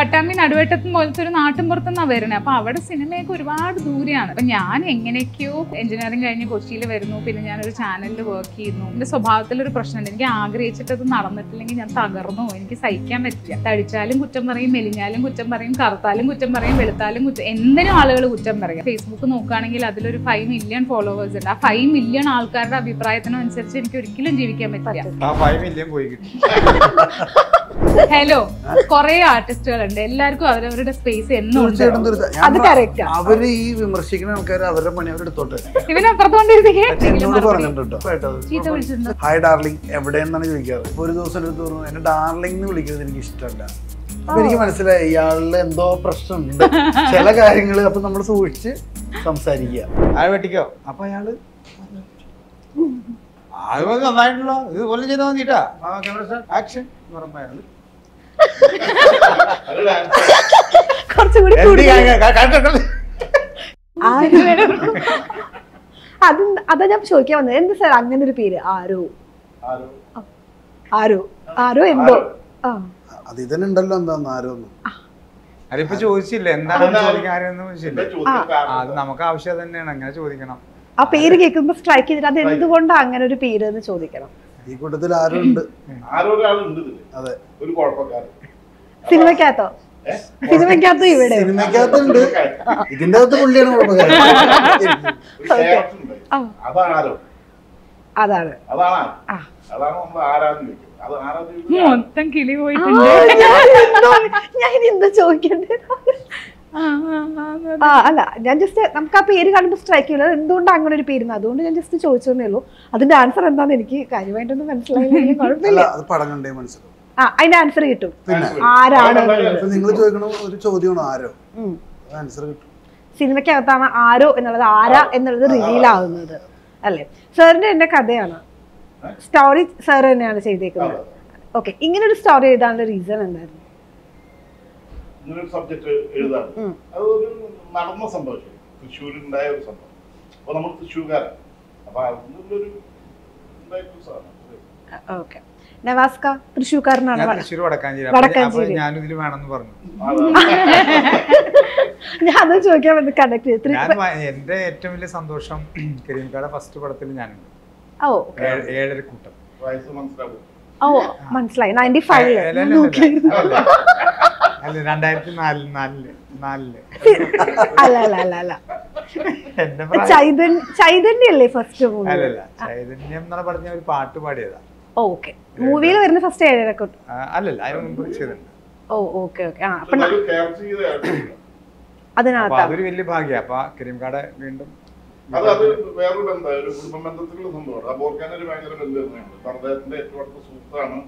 പട്ടാമ്പി നടുവേട്ടത്തും പോലത്തെ ഒരു നാട്ടിൻപുറത്തുനിന്നാ വരുന്നത് അപ്പൊ അവിടെ സിനിമയൊക്കെ ഒരുപാട് ദൂരെയാണ്. അപ്പൊ ഞാൻ എങ്ങനെയൊക്കെയോ എഞ്ചിനീയറിംഗ് കഴിഞ്ഞ് കൊച്ചിയിൽ വരുന്നു. പിന്നെ ഞാനൊരു ചാനലിൽ വർക്ക് ചെയ്യുന്നു. എന്റെ സ്വഭാവത്തിലൊരു പ്രശ്നമുണ്ട്. എനിക്ക് ആഗ്രഹിച്ചിട്ടത് നടന്നിട്ടില്ലെങ്കിൽ ഞാൻ തകർന്നു. എനിക്ക് സഹിക്കാൻ പറ്റില്ല. തടിച്ചാലും കുറ്റം പറയും മെലിഞ്ഞാലും കുറ്റം പറയും കറുത്താലും കുറ്റം പറയും വെളുത്താലും കുറ്റം എന്തിനും ആളുകൾ കുറ്റം പറയും. ഫേസ്ബുക്ക് നോക്കുകയാണെങ്കിൽ അതിലൊരു ഫൈവ് മില്യൺ ഫോളോവേഴ്സ് ഉണ്ട്. ആ ഫൈവ് മില്യൺ ആൾക്കാരുടെ അഭിപ്രായത്തിനനുസരിച്ച് എനിക്ക് ഒരിക്കലും ജീവിക്കാൻ പറ്റില്ല. ആ ഫൈവ് മില്യൺ പോയി കിട്ടി. ഹലോ കൊറേ ആർട്ടിസ്റ്റുകൾ ഉണ്ട് എല്ലാവർക്കും അവരവരുടെ സ്പേസ് എന്നും അത് കറക്റ്റ് അവർ ഈ വിമർശിക്കുന്ന ആൾക്കാർ അവരുടെ പണി അവരെടുത്തോട്ടെ ഇവനപ്പുറത്തോണ്ടിരുന്നേ ഹായ് ഡാർലിംഗ് എവിടെയെന്നാണ് ചോദിക്കാറ്? ഒരു ദിവസം എടുത്ത് പറഞ്ഞു എന്നെ ഡാർലിംഗ് എന്ന് വിളിക്കുന്നത് എനിക്ക് ഇഷ്ടമല്ല. അപ്പൊ എനിക്ക് മനസ്സിലായി ഇയാളിൽ എന്തോ പ്രശ്നമുണ്ട്. ചില കാര്യങ്ങൾ അപ്പൊ നമ്മൾ സൂക്ഷിച്ച് സംസാരിക്കുക. ആ വെട്ടിക്കോ? അപ്പൊ അയാൾ അത് നന്നായിട്ടുള്ള ഇതുപോലെ ചെയ്താൽ മതിട്ടാ. ആക്ഷൻ എന്ന് പറയുമ്പോ അയാൾ കുറച്ചുകൂടി ആര്? അത് അതാ ഞാൻ ചോദിക്കാൻ വന്നത്. എന്ത് സാർ അങ്ങനെ ഒരു പേര്? ആരോ? ആരോ? ആരോ? എന്തോ? ആ. അത് ഇതിന് ഉണ്ടല്ലോ എന്താന്ന് ആരോന്നും? അതിപ്പോ ചോദിച്ചില്ല? എന്താണ് ചോദിക്കാൻ ആരോന്നും ചോദിച്ചില്ല? അത് നമുക്ക് ആവശ്യം തന്നെയാണ്. അങ്ങനെ ചോദിക്കണം. ആ പേര് കേൾക്കുമ്പോ സ്ട്രൈക്ക് ചെയ്തിട്ട് അത് എന്തുകൊണ്ടാണ് അങ്ങനെ ഒരു പേര് എന്ന് ചോദിക്കണം. ഈ കൂട്ടത്തിൽ ആരുണ്ട്? അതെ. ഒരു കുഴപ്പക്കാരൻ. സിനിമക്കകത്തോ സിനിമക്കകത്തോ ഇവിടെ? സിനിമക്കകത്തുണ്ട് ഇതിന്റെ അകത്ത് പുള്ളിയാണ് കുഴപ്പക്കാരൻ. അതാണ് മൊത്തം കിളി പോയിട്ടുണ്ട്. ഞാൻ എന്താ ചോദിക്കണ്ടേ? ആ, അല്ല ഞാൻ ജസ്റ്റ് നമുക്ക് ആ പേര് കാണുമ്പോൾ സ്ട്രൈക്ക് ചെയ്യില്ല എന്തുകൊണ്ടാണ് അങ്ങനെ ഒരു പേര്? അതുകൊണ്ട് ഞാൻ ജസ്റ്റ് ചോദിച്ചതേ ഉള്ളൂ. അതിന്റെ ആൻസർ എന്താന്ന് എനിക്ക് കാര്യമായിട്ടൊന്നും മനസ്സിലായില്ല. കുഴപ്പമില്ല അല്ല അത് പടം കണ്ടേ ആ അതിന്റെ ആൻസർ കിട്ടും. ആരാണ്? നിങ്ങൾ ചോദിക്കണ ഒരു ചോദ്യമാണ് ആരോ? ആൻസർ കിട്ടും. സിനിമയ്ക്കകത്താണ് ആരോ എന്നുള്ളത് ആരാ എന്നുള്ളത് റിവീൽ ആവുന്നത് അല്ലേ? സാറിന്റെ എന്റെ കഥയാണ്. സ്റ്റോറി സാർ തന്നെയാണ് ചെയ്തേക്കുന്നത്. ഓക്കെ ഇങ്ങനെ ഒരു സ്റ്റോറി എഴുതാനുള്ള റീസൺ എന്തായിരുന്നു? ഇങ്ങനൊരു സബ്ജക്ട് എഴുതാറ് അത് അതൊരു നടന്ന സംഭവം തൃശ്ശൂരിൽ ഉണ്ടായ ഒരു സംഭവം. അപ്പൊ നമ്മൾ തൃശ്ശൂർക്കാരൻ അപ്പൊ അതിനുള്ളൊരു ഉണ്ടായിട്ടൊരു സാധനം. ഓക്കെ. നവാസ്ക തൃശ്ശൂർക്കാരനാണ് ഞാൻ തൃശ്ശൂർ വടക്കാഞ്ചേരി. വടക്കാഞ്ചേരി. അപ്പൊ ഞാനും വേണമെന്ന് പറഞ്ഞു. ഞാൻ അത് ചോദിക്കാൻ വേണ്ടി ചെയ്തു. എന്റെ ഏറ്റവും വലിയ സന്തോഷം കരീംകാട ഫസ്റ്റ് പടത്തിൽ ഞാനുണ്ട്. ഏഴര കൂട്ടം വയസ്സ് മനസ്സിലാവും. ഓ മനസ്സിലായി. നയന്റി ഫൈവിൽ അല്ല, അല്ല, നോക്കി അല്ല. അല്ല രണ്ടായിരത്തി നാലിൽ നാലിൽ നാലിൽ. അല്ല അല്ല അല്ല അല്ല. എന്റെ പ്രായം. ചൈതന്യ ചൈതന്യല്ലേ ഫസ്റ്റ് മൂവി അല്ലല്ല ചൈതന്യം എന്നുള്ള പറഞ്ഞ ഒരു പാട്ട് പാടിയതാ. ഓക്കെ മൂവിയിൽ വരുന്ന ഫസ്റ്റ് ആ, അല്ലല്ല അതിന് മുമ്പ് ചെയ്തിട്ടുണ്ട്. ഓ ഓക്കെ ഓക്കെ ആ അപ്പൊ അതിനകത്താണ് അതൊരു വലിയ ഭാഗ്യ. അപ്പൊ കരീംകാട് വീണ്ടും അത് അത് വേറൊരു ബന്ധം ഒരു കുടുംബ ബന്ധത്തിലുള്ള സംഭവമാണ്. ആ ഒരു ഭയങ്കര ബന്ധമായിരുന്നു ഇപ്പൊ അദ്ദേഹത്തിന്റെ ഏറ്റവും അടുത്ത സുഹൃത്താണ്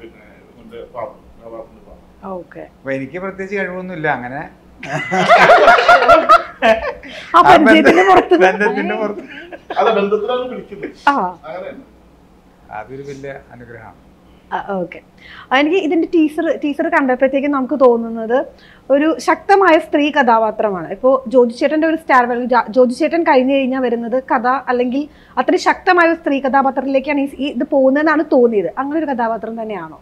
പിന്നെ ഇതിന്റെ ഫാദർ നവാസിന്റെ ഫാദർ ഓക്കെ. അപ്പൊ എനിക്ക് പ്രത്യേകിച്ച് കഴിവൊന്നുമില്ല. അങ്ങനെ ബന്ധത്തിന്റെ പുറത്ത്. അതൊരു വലിയ അനുഗ്രഹമാണ്. ഓക്കെ എനിക്ക് ഇതിന്റെ ടീച്ചർ ടീച്ചർ കണ്ടപ്പോഴത്തേക്കും നമുക്ക് തോന്നുന്നത് ഒരു ശക്തമായ സ്ത്രീ കഥാപാത്രമാണ്. ഇപ്പോൾ ജോജിച്ചേട്ടന്റെ ഒരു സ്റ്റാർ ജോജി ചേട്ടൻ കഴിഞ്ഞു കഴിഞ്ഞാൽ വരുന്നത് കഥ അല്ലെങ്കിൽ അത്ര ശക്തമായ ഒരു സ്ത്രീ കഥാപാത്രത്തിലേക്കാണ് ഈ- ഇത് പോകുന്നതെന്നാണ് തോന്നിയത്. അങ്ങനെ ഒരു കഥാപാത്രം തന്നെയാണോ?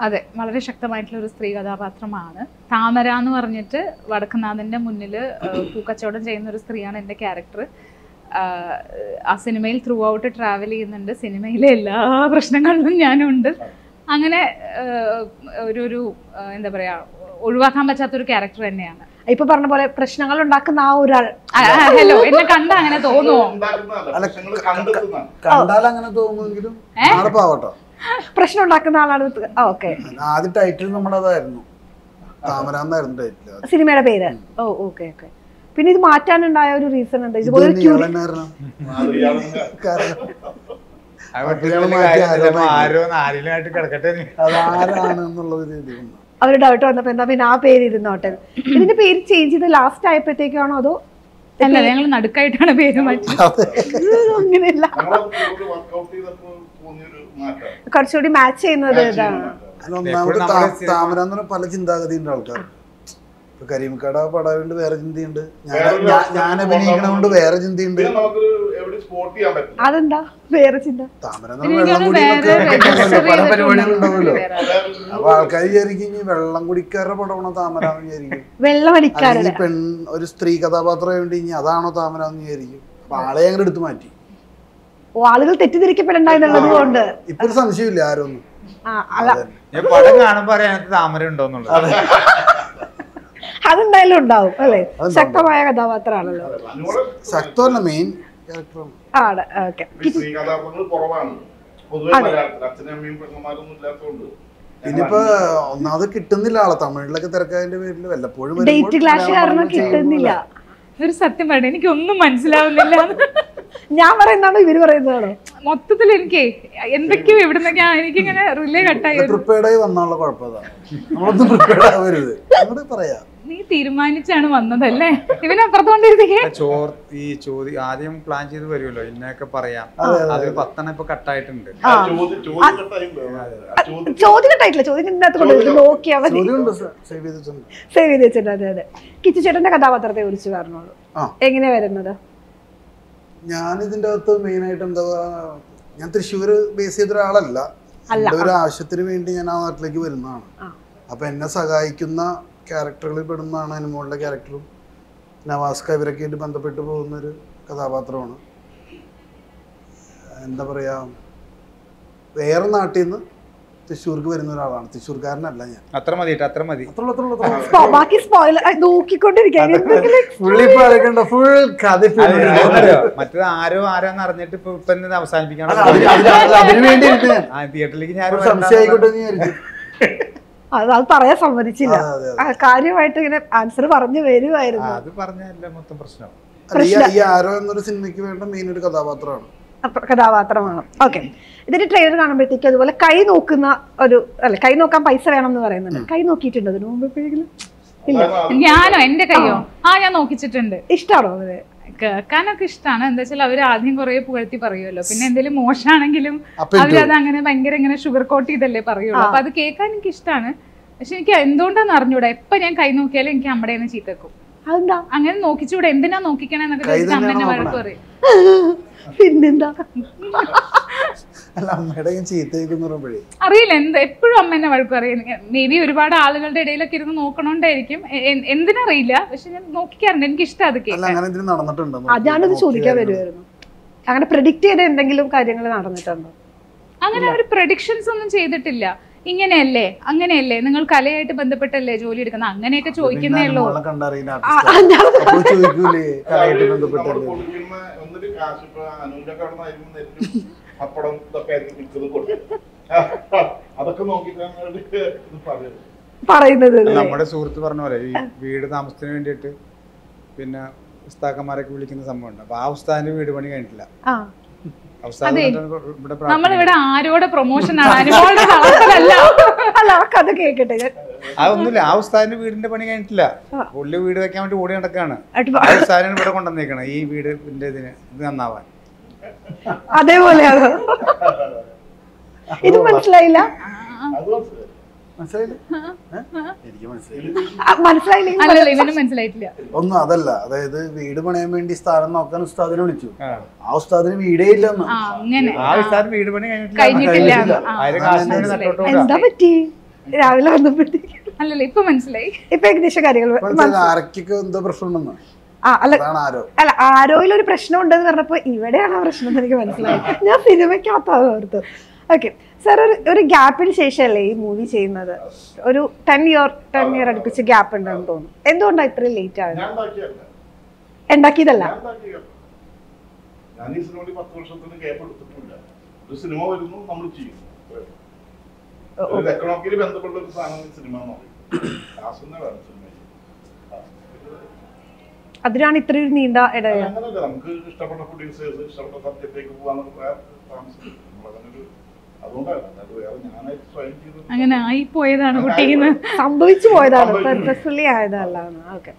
അതെ വളരെ ശക്തമായിട്ടുള്ള ഒരു സ്ത്രീ കഥാപാത്രമാണ്. താമര എന്ന് പറഞ്ഞിട്ട് വടക്കുന്നാഥന്റെ മുന്നിൽ പൂക്കച്ചവടം ചെയ്യുന്ന ഒരു സ്ത്രീയാണ് എന്റെ ക്യാരക്ടർ ആ സിനിമയിൽ ത്രൂ ഔട്ട് ട്രാവൽ ചെയ്യുന്നുണ്ട്. സിനിമയിലെ എല്ലാ പ്രശ്നങ്ങളിലും ഞാനുണ്ട്. അങ്ങനെ ഒരു ഒരു എന്താ പറയാ ഒഴിവാക്കാൻ പറ്റാത്തൊരു ക്യാരക്ടർ തന്നെയാണ്. ഇപ്പൊ പറഞ്ഞ പോലെ പ്രശ്നങ്ങൾ ഉണ്ടാക്കുന്ന ആ ഒരാൾ. ഹലോ എന്നെ കണ്ട അങ്ങനെ തോന്നുമോ കണ്ടാൽ അങ്ങനെ തോന്നുമെങ്കിലും പ്രശ്നം ഉണ്ടാക്കുന്ന ആളാണ് ഓക്കെ. ആദ്യ ടൈറ്റിൽ എന്നായിരുന്നു ടൈറ്റിൽ സിനിമയുടെ പേര്? Oh okay okay. പിന്നെ ഇത് മാറ്റാനുണ്ടായ ഒരു റീസൺ ഉണ്ട് ഇതുപോലെ അവർ ഡൗട്ട് വന്നപ്പോ എന്താ പിന്നെ ആ പേര് ഇരുന്നോട്ടെ ഇതിന്റെ പേര് ചേഞ്ച് ചെയ്ത് ലാസ്റ്റ് ആയപ്പോഴത്തേക്കാണോ അതോ അല്ല ഞങ്ങൾ നടുക്കായിട്ടാണ് പേര് മാറ്റി അതെ. അങ്ങനെയല്ല. കുറച്ചുകൂടി മാച്ച് ചെയ്യുന്നത് ഇതാണ്. പല ചിന്താഗതിയുണ്ട് ആൾക്കാർ ഇപ്പൊ കരീംകട പടാവുണ്ട് വേറെ ചിന്തയുണ്ട്. ഞാൻ അഭിനയിക്കണോണ്ട് വേറെ ചിന്തയുണ്ട്. അതെന്താ? വേറെ ചിന്ത. വെള്ളം പല പരിപാടികളും ഉണ്ടാവുമല്ലോ. ചെയ്തിട്ടുണ്ടെന്ന് വേറെ. അപ്പൊ ആൾക്കാർ വിചാരിക്കും ഇനി വെള്ളം കുടിക്കാരുടെ പടമാണോ താമര വിചാരിക്കും. വെള്ളമടിക്കാരുടെ അല്ലെങ്കിൽ പെൺ ഒരു സ്ത്രീ കഥാപാത്രം വേണ്ടി ഇനി അതാണോ താമര എന്ന് വിചാരിക്കും. അപ്പൊ ആളെ ഞങ്ങൾ എടുത്തു മാറ്റി. ഓ ആളുകൾ തെറ്റിദ്ധരിക്കപ്പെടണ്ട എന്നുള്ളത് കൊണ്ട്. ഇപ്പൊ ഒരു സംശയമില്ല ആരൊന്നും. ഞാൻ പടം കാണുമ്പോ അറിയാം താമര ഉണ്ടോന്നുള്ളത് അതെന്തായാലും ഉണ്ടാവും അല്ലേ? ശക്തമായ കഥാപാത്രമാണല്ലോ. ശക്തമല്ല മെയിൻ ആണ്. ഓക്കെ. പിന്നിപ്പോ ഒന്നാമത് കിട്ടുന്നില്ല ആളെ. തമിഴിലൊക്കെ തിരക്കാതിന്റെ പേരിൽ വല്ലപ്പോഴും ഡേറ്റ് ക്ലാഷ് കാരണം കിട്ടുന്നില്ല. ഒരു സത്യം പറയണേ എനിക്കൊന്നും മനസ്സിലാവുന്നില്ല. ഞാൻ പറയുന്നതാണോ? ഇവർ പറയുന്നതാണോ? മൊത്തത്തിൽ എനിക്ക് എന്തൊക്കെയോ എവിടുന്നൊക്കെയാ എനിക്കിങ്ങനെ റിലേ കട്ടായി പ്രിപ്പയർഡ് ആയി വന്നുള്ള കുഴപ്പം അതാണ്. നമ്മളൊന്നും പ്രിപ്പയർഡ് ആവരുത്. അങ്ങോട്ട് പറയാം. നീ തീരുമാനിച്ചാണ് വന്നതല്ലേ? ഇവനപ്പുറത്തോണ്ടിരിക്കേ ചോർ ഈ ചോദ്യം ആദ്യം പ്ലാൻ ചെയ്ത് വരുമല്ലോ ഇന്നൊക്കെ പറയാം. അതെ. പത്തെണ്ണം ഇപ്പൊ കട്ടായിട്ടുണ്ട്. ചോദ്യം കട്ടായിട്ടില്ല ചോദ്യം നോക്കിയാൽ മതി. സേവ് ചെയ്തിട്ടുണ്ട് സേവ് ചെയ്ത് വെച്ചിട്ടുണ്ട് അതെ അതെ. കിച്ചു ചേട്ടന്റെ കഥാപാത്രത്തെ കുറിച്ച് പറഞ്ഞോളൂ. എങ്ങനെയാ വരുന്നത്? ഞാൻ ഇതിന്റെ അകത്ത് മെയിൻ ആയിട്ട് എന്താ ഞാൻ തൃശ്ശൂർ ബേസ് ചെയ്ത ഒരാളല്ല. ഒരു ആവശ്യത്തിന് വേണ്ടി ഞാൻ ആ നാട്ടിലേക്ക് വരുന്നതാണ്. അപ്പൊ എന്നെ സഹായിക്കുന്ന ക്യാരക്ടറുകളിൽ പെടുന്നതാണ് അനുമോളുടെ ക്യാരക്ടറും നവാസ്ക ഇവരൊക്കെ ആയിട്ട് ബന്ധപ്പെട്ട് പോകുന്നൊരു കഥാപാത്രമാണ്. എന്താ പറയുക വേറെ നാട്ടിൽ നിന്ന് തൃശ്ശൂർക്ക് വരുന്ന ഒരാളാണ്. തൃശ്ശൂർക്കാരനല്ല ഞാൻ. അത്ര മതി. അത്ര മതി. ബാക്കി ഫുൾ കഥ മറ്റേത് ആരോ ആരാന്ന് അറിഞ്ഞിട്ട് ഇപ്പൊ തന്നെ അവസാനിപ്പിക്കണം. തിയേറ്ററിലേക്ക് ഞാൻ സംശയമായിക്കോട്ടെ സംശയം ആയിക്കോട്ടെ അത് അത് പറയാൻ സമ്മതിച്ചില്ല. ആ, കാര്യമായിട്ട് ഇങ്ങനെ ആൻസർ പറഞ്ഞു വരുമായിരുന്നു അത് പറഞ്ഞല്ല മൊത്തം പ്രശ്നം? ഈ- ആരോ എന്നൊരു സിനിമയ്ക്ക് വേണ്ട മെയിൻ ഒരു കഥാപാത്രമാണ്. കഥാപാത്രമാണ്. ഓക്കെ ഇതിന്റെ ട്രെയിലർ കാണുമ്പോഴത്തേക്ക് അതുപോലെ കൈ നോക്കുന്ന ഒരു അല്ല കൈ നോക്കാൻ പൈസ വേണം എന്ന് പറയുന്നുണ്ട് കൈ നോക്കിയിട്ടുണ്ടോ? അതിന് മുമ്പ് എപ്പോഴെങ്കിലും ഇല്ല. ഞാനോ? എന്റെ കൈയോ? ആ. ഞാൻ നോക്കിച്ചിട്ടുണ്ട്. ഇഷ്ടാണോ അവർ കേൾക്കാനൊക്കെ ഇഷ്ടമാണ് എന്താ വെച്ചാൽ അവർ ആദ്യം കുറെ പുകഴ്ത്തി പറയുമല്ലോ പിന്നെ എന്തെങ്കിലും മോശമാണെങ്കിലും അവരത് അങ്ങനെ ഭയങ്കര ഇങ്ങനെ ഷുഗർ കോട്ട് ചെയ്തല്ലേ പറയുള്ളൂ. അപ്പൊ അത് കേൾക്കാൻ എനിക്ക് ഇഷ്ടമാണ് പക്ഷെ എനിക്ക് എന്തുകൊണ്ടാന്ന് അറിഞ്ഞൂടാ? എപ്പൊ ഞാൻ കൈ നോക്കിയാലും എനിക്ക് അമ്മടെ തന്നെ ചീത്തക്കും അതെന്താ? അങ്ങനെ നോക്കിച്ചൂടെ? എന്തിനാ നോക്കിക്കണെന്നൊക്കെ അമ്മ വഴക്ക് പറയും. പിന്നെന്താ? അല്ല അമ്മയുടെ ഞാൻ പറയുമ്പോഴേ. അറിയില്ല എന്ത് എപ്പോഴും അമ്മ എന്നെ വഴക്കും അറിയാം മേ ബി ഒരുപാട് ആളുകളുടെ ഇടയിലൊക്കെ ഇരുന്ന് നോക്കണോണ്ടായിരിക്കും. എന്തിനറിയില്ല പക്ഷെ ഞാൻ നോക്കിക്കാറുണ്ട്. എനിക്ക് ഇഷ്ടം അത് അല്ല കേൾക്കാൻ. അങ്ങനെ എന്തിനും നടന്നിട്ടുണ്ടോ? അതാണ് ഇത് ചോദിക്കാൻ വരുമായിരുന്നു അങ്ങനെ പ്രെഡിക്റ്റ് ചെയ്ത എന്തെങ്കിലും കാര്യങ്ങൾ നടന്നിട്ടുണ്ടോ? അങ്ങനെ ഒരു പ്രഡിക്ഷൻസ് ഒന്നും ചെയ്തിട്ടില്ല. ഇങ്ങനെയല്ലേ? അങ്ങനെയല്ലേ? നിങ്ങൾ കലയായിട്ട് ബന്ധപ്പെട്ടല്ലേ ജോലി എടുക്കുന്നത്? അങ്ങനെയൊക്കെ ചോദിക്കുന്നേ ഉള്ളൂ. പപ്പടം ഇതൊക്കെ ആയിരിക്കും മിക്കത് കൊടുക്കുക അതൊക്കെ നോക്കിയിട്ടാണ് പറയുന്നത് നമ്മുടെ സുഹൃത്ത് പറഞ്ഞ പോലെ ഈ വീട് താമസത്തിന് വേണ്ടിയിട്ട് പിന്നെ ഉസ്താക്കന്മാരൊക്കെ വിളിക്കുന്ന സംഭവം ഉണ്ട് അപ്പൊ ആ ഉസ്താദിന്റെ വീട് പണി കഴിഞ്ഞിട്ടില്ല. നമ്മളിവിടെ ആരോടെ പ്രൊമോഷൻ ആണ്? അനുമോളുടെ കളത്തിലല്ല അല്ല ആ കഥ കേക്കട്ടെ ഞാൻ. അതൊന്നുമില്ല. ആ ഉസ്താദിന്റെ വീടിന്റെ പണി കഴിഞ്ഞിട്ടില്ല. പുള്ളി വീട് വെക്കാൻ വേണ്ടി ഓടി നടക്കാണ്. ഉസ്താദിനാണ് ഇവിടെ കൊണ്ടുവന്നേക്കണം. ഈ വീടിന്റെ ഇതിന് ഇത് നന്നാവാൻ. അതേപോലെയാണ്? ഇത് മനസ്സിലായില്ല? മനസ്സിലായിട്ടില്ല. ഒന്നും അതല്ല. അതായത് വീട് പണിയാൻ വേണ്ടി സ്ഥലം നോക്കാൻ ഉസ്താദിനെ വിളിച്ചു. ആ. ഉസ്താദിന് വീടേ ഇല്ലെന്ന്. ആ ഉസ്താദിന് വീട് പണി കഴിഞ്ഞിട്ടില്ല. എന്താ പറ്റി? രാവിലെ വന്നപ്പോഴത്തേക്ക്. അല്ലല്ല ഇപ്പൊ മനസ്സിലായി. ഇപ്പൊ ഏകദേശം കാര്യങ്ങൾ എന്താ അല്ല അല്ല ആരോയിൽ ഒരു പ്രശ്നം ഉണ്ടെന്ന് പറഞ്ഞപ്പോ ഇവിടെയാണ് ആ പ്രശ്നം എന്ന് എനിക്ക് മനസ്സിലായി ഞാൻ സിനിമയ്ക്കകത്താണ് ഓർത്ത് ഓക്കെ സാർ ഒരു ഒരു ഗ്യാപ്പിന് ശേഷമല്ലേ ഈ മൂവി ചെയ്യുന്നത്? ഒരു ടെൻ ഇയർ ടെൻ ഇയർ അടുപ്പിച്ച് ഗ്യാപ്പ് ഉണ്ടെന്ന് തോന്നുന്നു. എന്തുകൊണ്ടാണ് ഇത്രയും ലേറ്റ് ആയത് ഉണ്ടാക്കിയതല്ല? ഞാൻ ഉണ്ടാക്കിയല്ല ഞാൻ ഈ സിനിമയിൽ പത്ത് വർഷത്തിന് ഗ്യാപ്പ് എടുത്തിട്ടില്ല. ഒരു സിനിമ വരുന്നു നമ്മൾ ചെയ്യും എക്കണോമിക്കലി ബന്ധപ്പെട്ട ഒരു സാധനം സിനിമ എന്ന് പറയും. സിനിമയിൽ അതിനാണ് ഇത്രയും നീണ്ട ഇടയ അങ്ങനെയല്ല നമുക്ക് ഇഷ്ടപ്പെട്ട പ്രൊഡ്യൂസേഴ്സ് ഇഷ്ടപ്പെട്ട സബ്ജക്റ്റിലേക്ക് പോകാന്നൊക്കെ താമസം താമസിക്കും നമ്മളങ്ങനൊരു അങ്ങനെ ആയി പോയതാണ് കുട്ടീന്ന് സംഭവിച്ചു പോയതാണ്. Purposefully ആയതല്ല okay.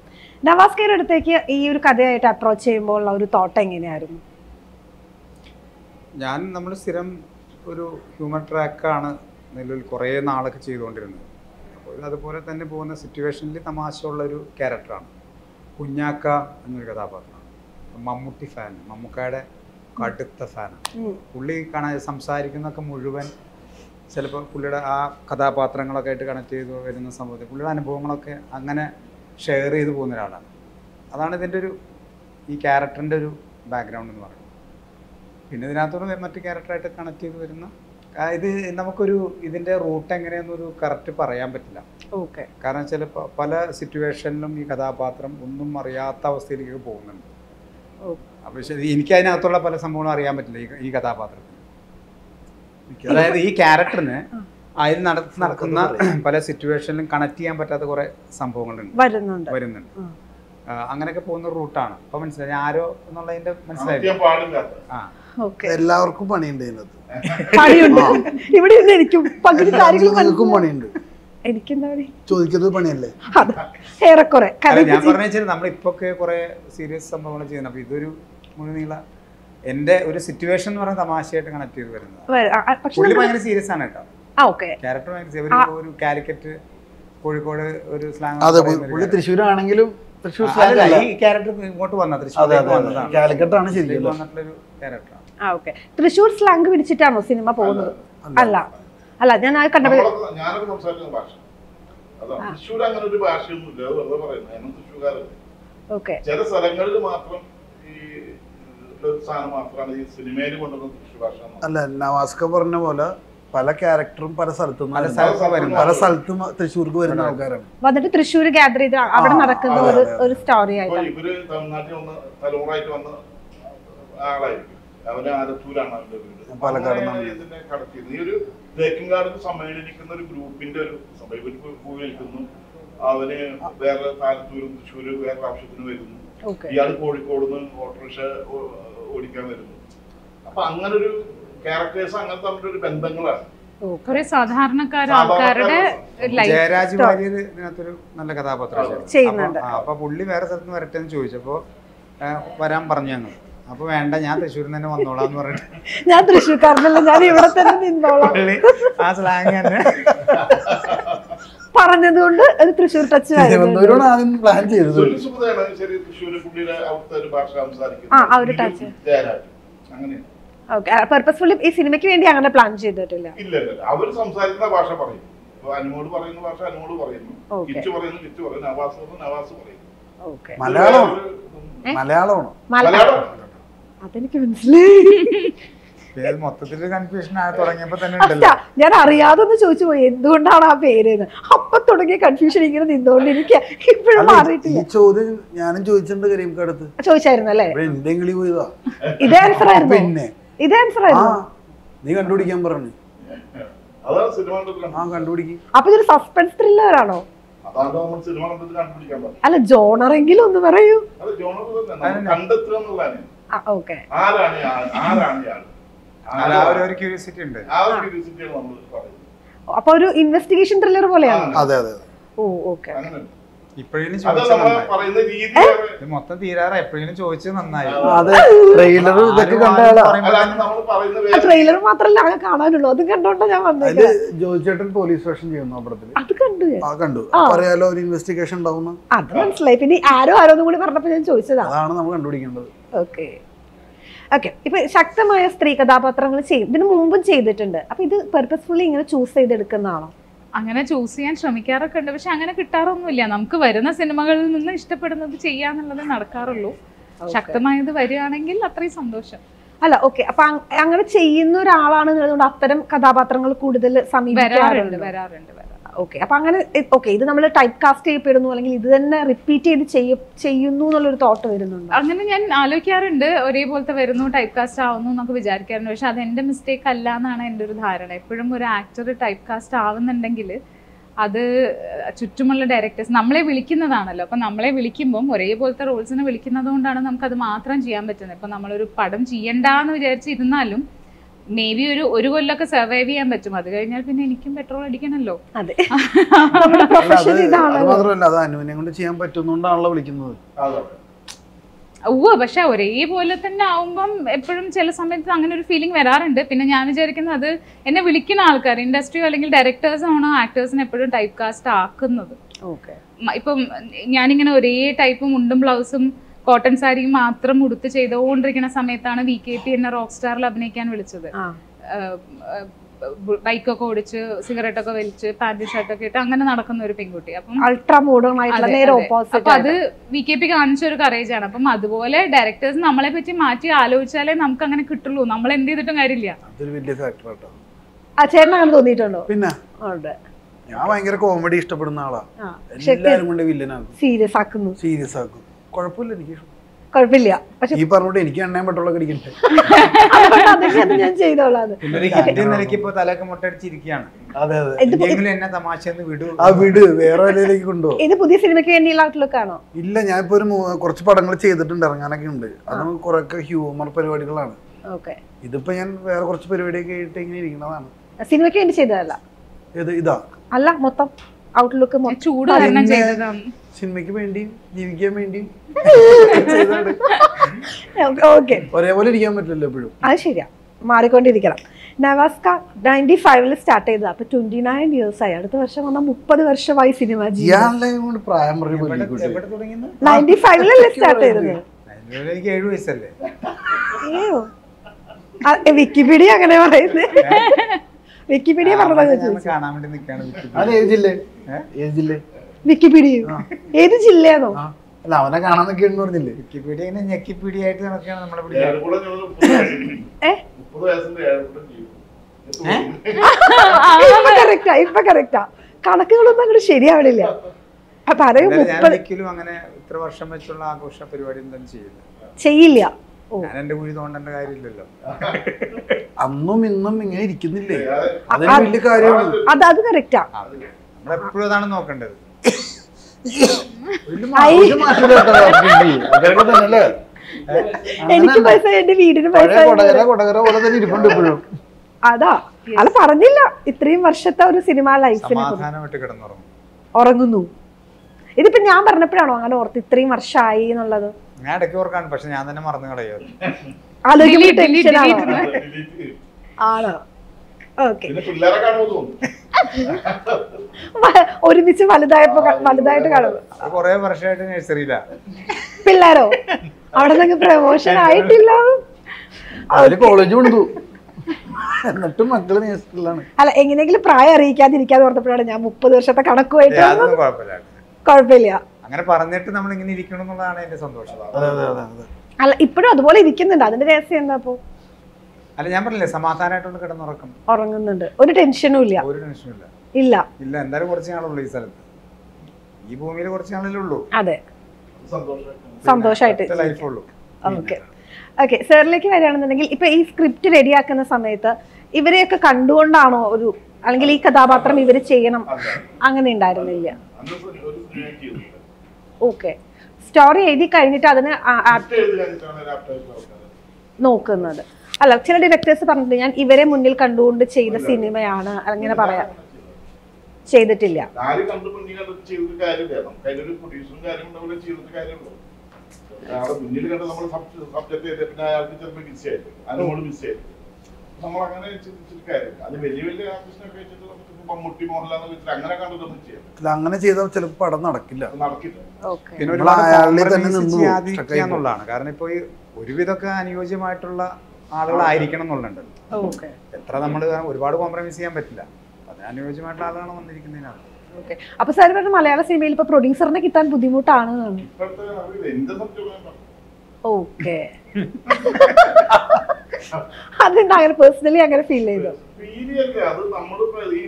നവാസ്കയുടെ അടുത്തേക്ക് ഈ ഒരു കഥയായിട്ട് അപ്രോച്ച് ചെയ്യുമ്പോൾ ഉള്ള ഒരു തോട്ട് എങ്ങനെയായിരുന്നു? ഞാൻ നമ്മൾ സ്ഥിരം ഒരു ഹ്യൂമൻ ട്രാക്കാണ് നിലവിൽ കുറേ നാളൊക്കെ ചെയ്തുകൊണ്ടിരുന്നത്. അപ്പോൾ അതുപോലെ തന്നെ പോകുന്ന സിറ്റുവേഷനിൽ തമാശ ഉള്ള ഒരു ക്യാരക്ടറാണ് കുഞ്ഞാക്ക എന്നൊരു കഥാപാത്രമാണ് മമ്മൂട്ടി ഫാൻ മമ്മൂക്കയുടെ കടുത്ത ഉം. പുള്ളി കാണാൻ സംസാരിക്കുന്നൊക്കെ മുഴുവൻ ചിലപ്പോൾ പുള്ളിയുടെ ആ കഥാപാത്രങ്ങളൊക്കെ ആയിട്ട് കണക്ട് ചെയ്ത് വരുന്ന സംഭവത്തിൽ പുള്ളിയുടെ അനുഭവങ്ങളൊക്കെ അങ്ങനെ ഷെയർ ചെയ്ത് പോകുന്ന ഒരാളാണ്. അതാണ് ഇതിന്റെ ഒരു ഈ ക്യാരക്ടറിന്റെ ഒരു ബാക്ക്ഗ്രൗണ്ട് എന്ന് പറയുന്നത്. പിന്നെ ഇതിനകത്തോട് മറ്റു ക്യാരക്ടറായിട്ട് കണക്ട് ചെയ്ത് വരുന്ന ഇത് നമുക്കൊരു ഇതിന്റെ റൂട്ട് എങ്ങനെയെന്നൊരു കറക്റ്റ് പറയാൻ പറ്റില്ല. ഓക്കെ കാരണം വെച്ചാൽ പല സിറ്റുവേഷനിലും ഈ കഥാപാത്രം ഒന്നും അറിയാത്ത അവസ്ഥയിലേക്ക് പോകുന്നുണ്ട്. അപ്പോൾ ശരി എനിക്ക് അതിനകത്തുള്ള പല സംഭവങ്ങളും അറിയാൻ പറ്റില്ല ഈ ഈ കഥാപാത്രത്തിന് അതായത് ഈ ക്യാരക്ടറിന് അതിൽ നട നടക്കുന്ന പല സിറ്റുവേഷനിലും കണക്ട് ചെയ്യാൻ പറ്റാത്ത കുറെ സംഭവങ്ങളുണ്ട്. വരുന്നുണ്ട്. വരുന്നുണ്ട്. ഉം. ആ, അങ്ങനെയൊക്കെ പോകുന്ന റൂട്ടാണ്. അപ്പൊ മനസ്സിലായി. ആരോ എന്നുള്ളതിന്റെ മനസ്സിലായി പാടില്ലാത്ത. ആ. ഓക്കെ. എല്ലാവർക്കും പണിയുണ്ട് ഇതിനകത്ത്. പണിയുണ്ട്. ഇവിടെ എനിക്കും പകുതി കാര്യങ്ങൾ നിങ്ങൾക്കും. പണിയുണ്ട്. എനിക്കെന്താ ചോദിക്കുന്നത് പണിയല്ലേ? ഏറെക്കുറെ. ഞാൻ പറഞ്ഞ വെച്ചാൽ നമ്മളിപ്പൊക്കെ കുറെ സീരിയസ് സംഭവങ്ങൾ ചെയ്യുന്നത് അപ്പൊ ഇതൊരു മുഴുനീള എന്റെ ഒരു സിറ്റുവേഷൻ എന്ന് പറഞ്ഞ തമാശയായിട്ട് കണക്ട് ചെയ്ത് വരുന്നത്. പുള്ളി ഭയങ്കര സീരിയസ് ആണ് കേട്ടോ. ആ ഓക്കെ. ക്യാരക്ടർ ഭയങ്കര serious. ഒരു ഒരു കാലിക്കറ്റ് കോഴിക്കോട് ഒരു സ്ലാങ് തൃശ്ശൂരാണെങ്കിലും തൃശ്ശൂർ അല്ല. ഈ ക്യാരക്ടർ ഇങ്ങോട്ട് വന്ന തൃശ്ശൂർ ക്യാരക്ടറാണ് ഓക്കെ. തൃശ്ശൂർ സ്ലാങ് പിടിച്ചിട്ടാണോ സിനിമ പോകുന്നത്? അല്ല. അല്ല ഞാൻ ആ. കണ്ടപ്പോൾ ഓക്കെ. ചില സ്ഥലങ്ങളിൽ മാത്രം അല്ല നവാസ്ക പറഞ്ഞ പോലെ പല ക്യാരക്ടറും പല സ്ഥലത്തും പല സ്ഥലത്തും തൃശ്ശൂർക്ക് വരുന്ന ആൾക്കാരാണ്. വന്നിട്ട് തൃശ്ശൂർ ഗ്യാദർ ചെയ്ത് അവിടെ നടക്കുന്ന ഒരു ഒരു സ്റ്റോറി ആയിട്ടാണ്. ഇവർ തമിഴ്നാട്ടിൽ വന്ന് തലമുറയായിട്ട് വന്ന ആളായിരിക്കും. അവന് ആലത്തൂരാണ് അവന്റെ വീട്. പാലക്കാട് കടത്തി ഒരു തേക്കിൻകാട് സമ്മേളിക്കുന്ന ഒരു ഗ്രൂപ്പിന്റെ ഒരു സംഭവം പോയി നിൽക്കുന്നു അവന് വേറെ താലത്തൂരും തൃശ്ശൂര് വേറെ ആവശ്യത്തിന് വരുന്നു. ഇയാൾ കോഴിക്കോട് നിന്ന് ഓട്ടോറിക്ഷ ഓടിക്കാൻ വരുന്നു. അപ്പൊ അങ്ങനെ ഒരു ക്യാരക്ടേഴ്സ് അങ്ങനെ ഒരു ബന്ധങ്ങളാണ് കുറെ സാധാരണക്കാർ ആൾക്കാരുടെ ലൈഫ് ജയരാജ് വാര്യർ ഇതിനകത്തൊരു നല്ല കഥാപാത്രം ചെയ്യുന്നുണ്ട്. അപ്പൊ പുള്ളി വേറെ സ്ഥലത്ത് നിന്ന് വരട്ടെ എന്ന് ചോദിച്ചപ്പോ വരാൻ പറഞ്ഞു ഞങ്ങൾ അപ്പൊ വേണ്ട ഞാൻ തൃശ്ശൂരിൽ തന്നെ വന്നോളാം എന്ന് പറഞ്ഞിട്ട്. ഞാൻ തൃശ്ശൂർക്കാരനല്ല ഞാൻ ഇവിടെ തന്നെ നിന്നോളാം. ആ സ്ലാങ് തന്നെ. പറഞ്ഞതുകൊണ്ട് ഒരു തൃശ്ശൂർ ടച്ച് തിരുവനന്തപുരമാണ് ആദ്യം പ്ലാൻ ചെയ്തത്. ആ, ആ ഒരു ടച്ച് ഓക്കെ പർപ്പസ്ഫുള്ളി ഈ സിനിമയ്ക്ക് വേണ്ടി അങ്ങനെ പ്ലാൻ ചെയ്തിട്ടില്ല. ഇല്ല ഇല്ല ഇല്ല. അവർ സംസാരിക്കുന്ന ഭാഷ പറയും. അനുമോട് പറയുന്ന ഭാഷ അനുമോട് പറയുന്നു. Okay. കിച്ചു പറയുന്നു കിച്ചു പറയുന്നു. നവാസ് നവാസ് പറയുന്നു ഓക്കെ മലയാളമാണ്. മലയാളമാണ്. മലയാളം. അതെനിക്ക് മനസ്സിലായി. മൊത്തത്തിൽ കൺഫ്യൂഷൻ തുടങ്ങിയപ്പോ തന്നെ ഉണ്ടല്ലോ. ഞാൻ അറിയാതെ ഒന്ന് ചോദിച്ചു പോയി എന്തുകൊണ്ടാണ് ആ പേര് അപ്പൊ തുടങ്ങിയ കൺഫ്യൂഷൻ ഇങ്ങനെ നിന്നോണ്ട് എനിക്ക് ഇപ്പോഴും അല്ല, മാറിയിട്ടില്ല. ഈ ചോദ്യം ഞാനും ചോദിച്ചിട്ടുണ്ട് കരീംക്ക് അടുത്ത്. ചോദിച്ചായിരുന്നു അല്ലേ? കിളി പോയതാ? ഇതേ ആൻസർ ആയിരുന്നു. പിന്നെ. ഇതേ ആൻസർ ആയിരുന്നു. നീ കണ്ടുപിടിക്കാൻ പറഞ്ഞു. ആ കണ്ടുപിടിക്കും. അപ്പൊ ഇതൊരു സസ്പെൻസ് ത്രില്ലർ ആണോ? അല്ല ജോണറെങ്കിലും ഒന്ന് പറയൂ. കണ്ടെത്തുക എന്നുള്ളതാണ്. ഓക്കെ. ആരാണ് ആരാണ് ക്യൂരിയോസിറ്റി ഉണ്ട്. ആ ഒരു ക്യൂരിയോസിറ്റിയാണ് നമ്മൾ പറയുന്നത്. അപ്പൊ ഒരു ഇൻവെസ്റ്റിഗേഷൻ ത്രില്ലർ പോലെയാണ്? അതെ അതെ ഓ ഓക്കെ മൊത്തം തീരാറ. എപ്പോഴേലും ചോദിച്ചത് നന്നായി. ട്രെയിലർ ഇതൊക്കെ ട്രെയിലർ മാത്രല്ല ആകെ കാണാനുള്ളൂ. അത് കണ്ടോണ്ടാ ഞാൻ ജോയിച്ചേട്ടൻ പോലീസ് സ്റ്റേഷൻ ചെയ്യുന്നു അത് കണ്ടു ആ കണ്ടു. ഒരു ഇൻവെസ്റ്റിഗേഷൻ ഉണ്ടാവുന്ന? അത് മനസ്സിലായി. പിന്നെ ആരോ ആരോന്നും കൂടി പറഞ്ഞപ്പോ ഞാൻ ചോദിച്ചതാ. അതാണ് നമ്മൾ കണ്ടുപിടിക്കേണ്ടത്. ഓക്കെ. ഓക്കെ. ഇപ്പൊ ശക്തമായ സ്ത്രീ കഥാപാത്രങ്ങൾ ചെയ്യും ഇതിനു മുമ്പും ചെയ്തിട്ടുണ്ട്. അപ്പൊ ഇത് പെർപ്പസ്ഫുള്ളി ഇങ്ങനെ ചൂസ് ചെയ്തെടുക്കുന്നതാണോ? അങ്ങനെ ചൂസ് ചെയ്യാൻ ശ്രമിക്കാറൊക്കെ ഉണ്ട്. പക്ഷെ അങ്ങനെ കിട്ടാറൊന്നുമില്ല. നമുക്ക് വരുന്ന സിനിമകളിൽ നിന്ന് ഇഷ്ടപ്പെടുന്നത് ചെയ്യാന്നുള്ളത് നടക്കാറുള്ളൂ. ശക്തമായത് വരികയാണെങ്കിൽ അത്രയും സന്തോഷം. അല്ല ഓക്കെ. അപ്പൊ അങ്ങനെ ചെയ്യുന്ന ഒരാളാണ് അത്തരം കഥാപാത്രങ്ങൾ കൂടുതൽ സമീപിക്കാറുണ്ട്. വരാറുണ്ട് വരാറുണ്ട്. ഓക്കെ അപ്പൊ അങ്ങനെ ഓക്കെ ഇത് നമ്മൾ ടൈപ്പ് കാസ്റ്റ് ചെയ്യപ്പെടുന്നു അല്ലെങ്കിൽ ഇത് തന്നെ റിപ്പീറ്റ് ചെയ്ത് ചെയ്യ ചെയ്യുന്നു എന്നുള്ളൊരു തോട്ട് വരുന്നുണ്ട്? അങ്ങനെ ഞാൻ ആലോചിക്കാറുണ്ട് ഒരേപോലത്തെ വരുന്നു ടൈപ്പ് കാസ്റ്റ് ആവുന്നു എന്നൊക്കെ വിചാരിക്കാറുണ്ട്. പക്ഷെ അത് എന്റെ മിസ്റ്റേക്ക് അല്ല എന്നാണ് എന്റെ ഒരു ധാരണ. എപ്പോഴും ഒരു ആക്ടർ ടൈപ്പ് കാസ്റ്റ് ആവുന്നുണ്ടെങ്കിൽ അത് ചുറ്റുമുള്ള ഡയറക്ടേഴ്സ് നമ്മളെ വിളിക്കുന്നതാണല്ലോ. അപ്പം നമ്മളെ വിളിക്കുമ്പം ഒരേപോലത്തെ റോൾസിനെ വിളിക്കുന്നത് കൊണ്ടാണ് നമുക്കത് മാത്രം ചെയ്യാൻ പറ്റുന്നത്. ഇപ്പം നമ്മളൊരു പടം ചെയ്യണ്ടെന്ന് വിചാരിച്ചിരുന്നാലും മേ ബി ഒരു ഒരു കൊല്ലമൊക്കെ സർവൈവ് ചെയ്യാൻ പറ്റും. അത് കഴിഞ്ഞാൽ പിന്നെ എനിക്കും പെട്രോൾ അടിക്കണല്ലോ. അതെ. മാത്രമല്ല അനുവിനെ കൊണ്ട് ചെയ്യാൻ പറ്റുന്നോണ്ടാണല്ലോ വിളിക്കുന്നത്. അതെ. ഉവ്വ് പക്ഷെ ഒരേപോലെ തന്നെ ആവുമ്പം എപ്പോഴും ചില സമയത്ത് അങ്ങനെ ഒരു ഫീലിംഗ് വരാറുണ്ട്. പിന്നെ ഞാൻ വിചാരിക്കുന്നത് അത് എന്നെ വിളിക്കുന്ന ആൾക്കാർ ഇൻഡസ്ട്രിയോ അല്ലെങ്കിൽ ഡയറക്ടേഴ്സ് ആണോ ആക്ടേഴ്സിനെ എപ്പോഴും ടൈപ്പ് കാസ്റ്റ് ആക്കുന്നത് ഇപ്പം ഞാനിങ്ങനെ ഒരേ ടൈപ്പ് മുണ്ടും ബ്ലൗസും കോട്ടൺ സാരി മാത്രം ഉടുത്ത് ചെയ്തുകൊണ്ടിരിക്കുന്ന സമയത്താണ് വി കെ പി എന്നെ റോക്ക് സ്റ്റാറിൽ അഭിനയിക്കാൻ വിളിച്ചത്. ബൈക്കൊക്കെ ഓടിച്ച് സിഗരറ്റ് ഒക്കെ വലിച്ച് പാന്റ് ഷർട്ടൊക്കെ ഇട്ട് അങ്ങനെ നടക്കുന്ന ഒരു പെൺകുട്ടി. അപ്പം അൾട്രാ മോഡേൺ ആയിട്ടുള്ള നേരെ അതെ. അപ്പൊ അത് വി കെ പി കാണിച്ച ഒരു കറേജ് ആണ്. അപ്പം അതുപോലെ ഡയറക്ടേഴ്സ് നമ്മളെ പറ്റി മാറ്റി ആലോചിച്ചാലേ നമുക്ക് അങ്ങനെ കിട്ടുള്ളൂ. നമ്മൾ എന്ത് ചെയ്തിട്ടും കാര്യമില്ല. ആ ചേട്ടൻ അങ്ങനെ തോന്നിയിട്ടുണ്ടോ? പിന്നെ? ഉണ്ട്. ഞാൻ ഭയങ്കര കോമഡി ഇഷ്ടപ്പെടുന്ന ആളാ. എല്ലാരും കൊണ്ട് വില്ലനാകും സീരിയസ് ആക്കുന്നു. സീരിയസ് ആക്കും. കുഴപ്പമില്ല എനിക്ക്. കുഴപ്പമില്ല. പക്ഷെ ഈ പറഞ്ഞോട്ട് എനിക്ക് എണ്ണയും പെട്ടുള്ള അതൊക്കെ ഞാൻ ചെയ്തോളാം ഇത് എങ്കിലും എന്നെ തമാശ എന്ന് വിടൂ. ആ വിട്. വേറെ വല്ലതിലേക്ക് കൊണ്ടുപോകും പുതിയ സിനിമയ്ക്ക് വേണ്ടിയുള്ള ഔട്ട്ലുക്ക് ആണോ ഇല്ല ഞാൻ ഇപ്പൊ ഒരു കുറച്ച് പടങ്ങൾ ചെയ്തിട്ടുണ്ട് ഇറങ്ങാനൊക്കെ ഉണ്ട്. അത് കുറെയൊക്കെ ഹ്യൂമർ പരിപാടികളാണ്. ഓക്കെ. ഇതിപ്പോ ഞാൻ വേറെ കുറച്ച് പരിപാടിയൊക്കെ ആയിട്ട് ഇങ്ങനെ ഇരിക്കുന്നതാണ്. സിനിമയ്ക്ക് വേണ്ടി ചെയ്തതല്ല? ഇത് ഇതാ. അല്ല മൊത്തം ഔട്ട്ലുക്ക് ചൂട് ചെയ്തതാണ്. സിനിമയ്ക്ക് വേണ്ടിയും ജീവിക്കാൻ വേണ്ടിയും ചെയ്തതാണ്. ഓക്കെ ഒരേപോലെ ഇരിക്കാൻ പറ്റില്ല എപ്പോഴും. അത് ശരിയാ. മാറിക്കൊണ്ടിരിക്കണം. നവാസ്ക നയന്റി ഫൈവിൽ സ്റ്റാർട്ട് ചെയ്തത്. അപ്പൊ ട്വന്റി നയൻ ഇയേഴ്സ് ആയി. അടുത്ത വർഷം വന്ന മുപ്പത് വർഷമായി സിനിമ നയന്റി ഫൈവിലല്ലേ സ്റ്റാർട്ട് ചെയ്തത്? വിക്കിപീഡിയ അങ്ങനെ പറയുന്നത് വിക്കിപീഡിയ പറഞ്ഞതാ വിക്കിപീഡിയ ഏത് ജില്ലയാണോ? അല്ല അവനെ കാണാൻ നിൽക്കുന്നു പറഞ്ഞില്ലേ? വിക്കിപീഡിയ ഇങ്ങനെ ഞെക്കിപീഡിയ ആയിട്ട് നടക്കുകയാണ് നമ്മളെ. ഇപ്പൊ കറക്റ്റാ ഇപ്പൊ കറക്റ്റാ കണക്കുകളൊന്നും അങ്ങോട്ട് ശരിയാവണില്ല. ഒരിക്കലും അങ്ങനെ ഇത്ര വർഷം വെച്ചുള്ള ആഘോഷ പരിപാടി ഒന്നും ചെയ്യില്ല. ചെയ്യില്ല. ഞാൻ എന്റെ കുഴി തോണ്ടേണ്ട കാര്യമില്ലല്ലോ. അന്നും ഇന്നും ഇങ്ങനെ ഇരിക്കുന്നില്ലേ? അതൊരു വലിയ കാര്യമാണ്. അത് അത് കറക്റ്റാ നമ്മളെപ്പോഴും അതാണ് നോക്കേണ്ടത്. എനിക്ക് പൈസ എന്റെ വീടിന് പൈസ അതാ അല്ല പറഞ്ഞില്ല. ഇത്രയും വർഷത്തെ ഒരു സിനിമ ലൈഫിനെ ഉറങ്ങുന്നു. ഇതിപ്പോ ഞാൻ പറഞ്ഞപ്പോഴാണോ അങ്ങനെ ഓർത്ത് ഇത്രയും വർഷമായി എന്നുള്ളത്? ഞാൻ ഇടയ്ക്ക് ഓർക്കാണ് പക്ഷെ ഞാൻ തന്നെ മറന്നു കളയോ Delete, delete, ആണോ? ഒരുമിച്ച് വലുതായപ്പോ വലുതായിട്ട് കാണും. കൊറേ വർഷമായിട്ട് നഴ്സറിയില്ല പിള്ളേരോ? അവിടെ നിന്ന് പ്രമോഷൻ ആയിട്ടില്ല. അവർ കോളേജ് കൊണ്ടു എന്നിട്ടും മക്കൾ അല്ല എങ്ങനെയെങ്കിലും പ്രായം അറിയിക്കാതിരിക്കാതെ ഓർത്തപ്പോഴാണ് ഞാൻ മുപ്പത് വർഷത്തെ കണക്കുമായിട്ട് കുഴപ്പമില്ല. അങ്ങനെ പറഞ്ഞിട്ട് നമ്മൾ ഇങ്ങനെ ഇരിക്കണം എന്നുള്ളതാണ് എന്റെ സന്തോഷം. അതെ അതെ അതെ അതെ. അല്ല ഇപ്പോഴും അതുപോലെ ഇരിക്കുന്നുണ്ട്. അതിന്റെ രഹസ്യം എന്താ അപ്പോ അല്ല ഞാൻ പറഞ്ഞില്ലേ സമാധാനമായിട്ടൊന്ന് കിടന്നുറക്കം. ഉറങ്ങുന്നുണ്ട്. ഒരു ടെൻഷനും ഇല്ല. ഒരു ടെൻഷനും ഇല്ല. ഇല്ല. ഇല്ല എന്തായാലും കുറച്ച് നാളുള്ളൂ ഈ സ്ഥലത്ത്. ഈ ഭൂമിയിൽ കുറച്ച് നാളല്ലേ ഉള്ളൂ. അതെ. സന്തോഷമായിട്ട്. ലൈഫുള്ളൂ ഓക്കെ. ഓക്കെ സാറിലേക്ക് വരികയാണെന്നുണ്ടെങ്കിൽ ഇപ്പൊ ഈ സ്ക്രിപ്റ്റ് റെഡിയാക്കുന്ന സമയത്ത് ഇവരെയൊക്കെ കണ്ടുകൊണ്ടാണോ ഒരു അല്ലെങ്കിൽ ഈ കഥാപാത്രം ഇവർ ചെയ്യണം? അങ്ങനെ ഉണ്ടായിരുന്നില്ല. ഓക്കെ. സ്റ്റോറി എഴുതി കഴിഞ്ഞിട്ട് അതിന് നോക്കുന്നത്. അല്ല ചില ഡയറക്ടേഴ്സ് പറഞ്ഞിട്ട് ഞാൻ ഇവരെ മുന്നിൽ കണ്ടുകൊണ്ട് ചെയ്ത സിനിമയാണ്. അങ്ങനെ പറയാം. ചെയ്തിട്ടില്ല. നമ്മൾ അങ്ങനെ ചിന്തിച്ചിട്ട് കാര്യമില്ല. അത് വലിയ വലിയ ആർട്ടിസ്റ്റിനൊക്കെ വെച്ചിട്ട് നമുക്ക് ഇപ്പൊ മമ്മൂട്ടി മോഹൻലാൽ വെച്ചിട്ട് അങ്ങനെ കണ്ടിട്ടൊന്നും ചെയ്യാം അങ്ങനെ ചെയ്താൽ ചിലപ്പോൾ പടം നടക്കില്ല. നടക്കില്ല. ഓക്കെ. പിന്നെ stuck എന്നുള്ളതാണ് കാരണം ഇപ്പോൾ ഈ ഒരുവിധമൊക്കെ അനുയോജ്യമായിട്ടുള്ള ആളുകളായിരിക്കണം എന്നുള്ളത് ഓക്കെ. എത്ര നമ്മൾ ഒരുപാട് കോംപ്രമൈസ് ചെയ്യാൻ പറ്റില്ല. അതിന് ആളുകളാണ് ആളാണ് വന്നിരിക്കുന്നതിനാണ് ഓക്കെ. അപ്പൊ സാർ പറഞ്ഞ മലയാള സിനിമയിൽ ഇപ്പൊ പ്രൊഡ്യൂസറിനെ കിട്ടാൻ ബുദ്ധിമുട്ടാണ് ഓക്കെ. അതെന്താ അങ്ങനെ പേഴ്സണലി അങ്ങനെ ഫീൽ ചെയ്തു. അത് നമ്മൾ ഈ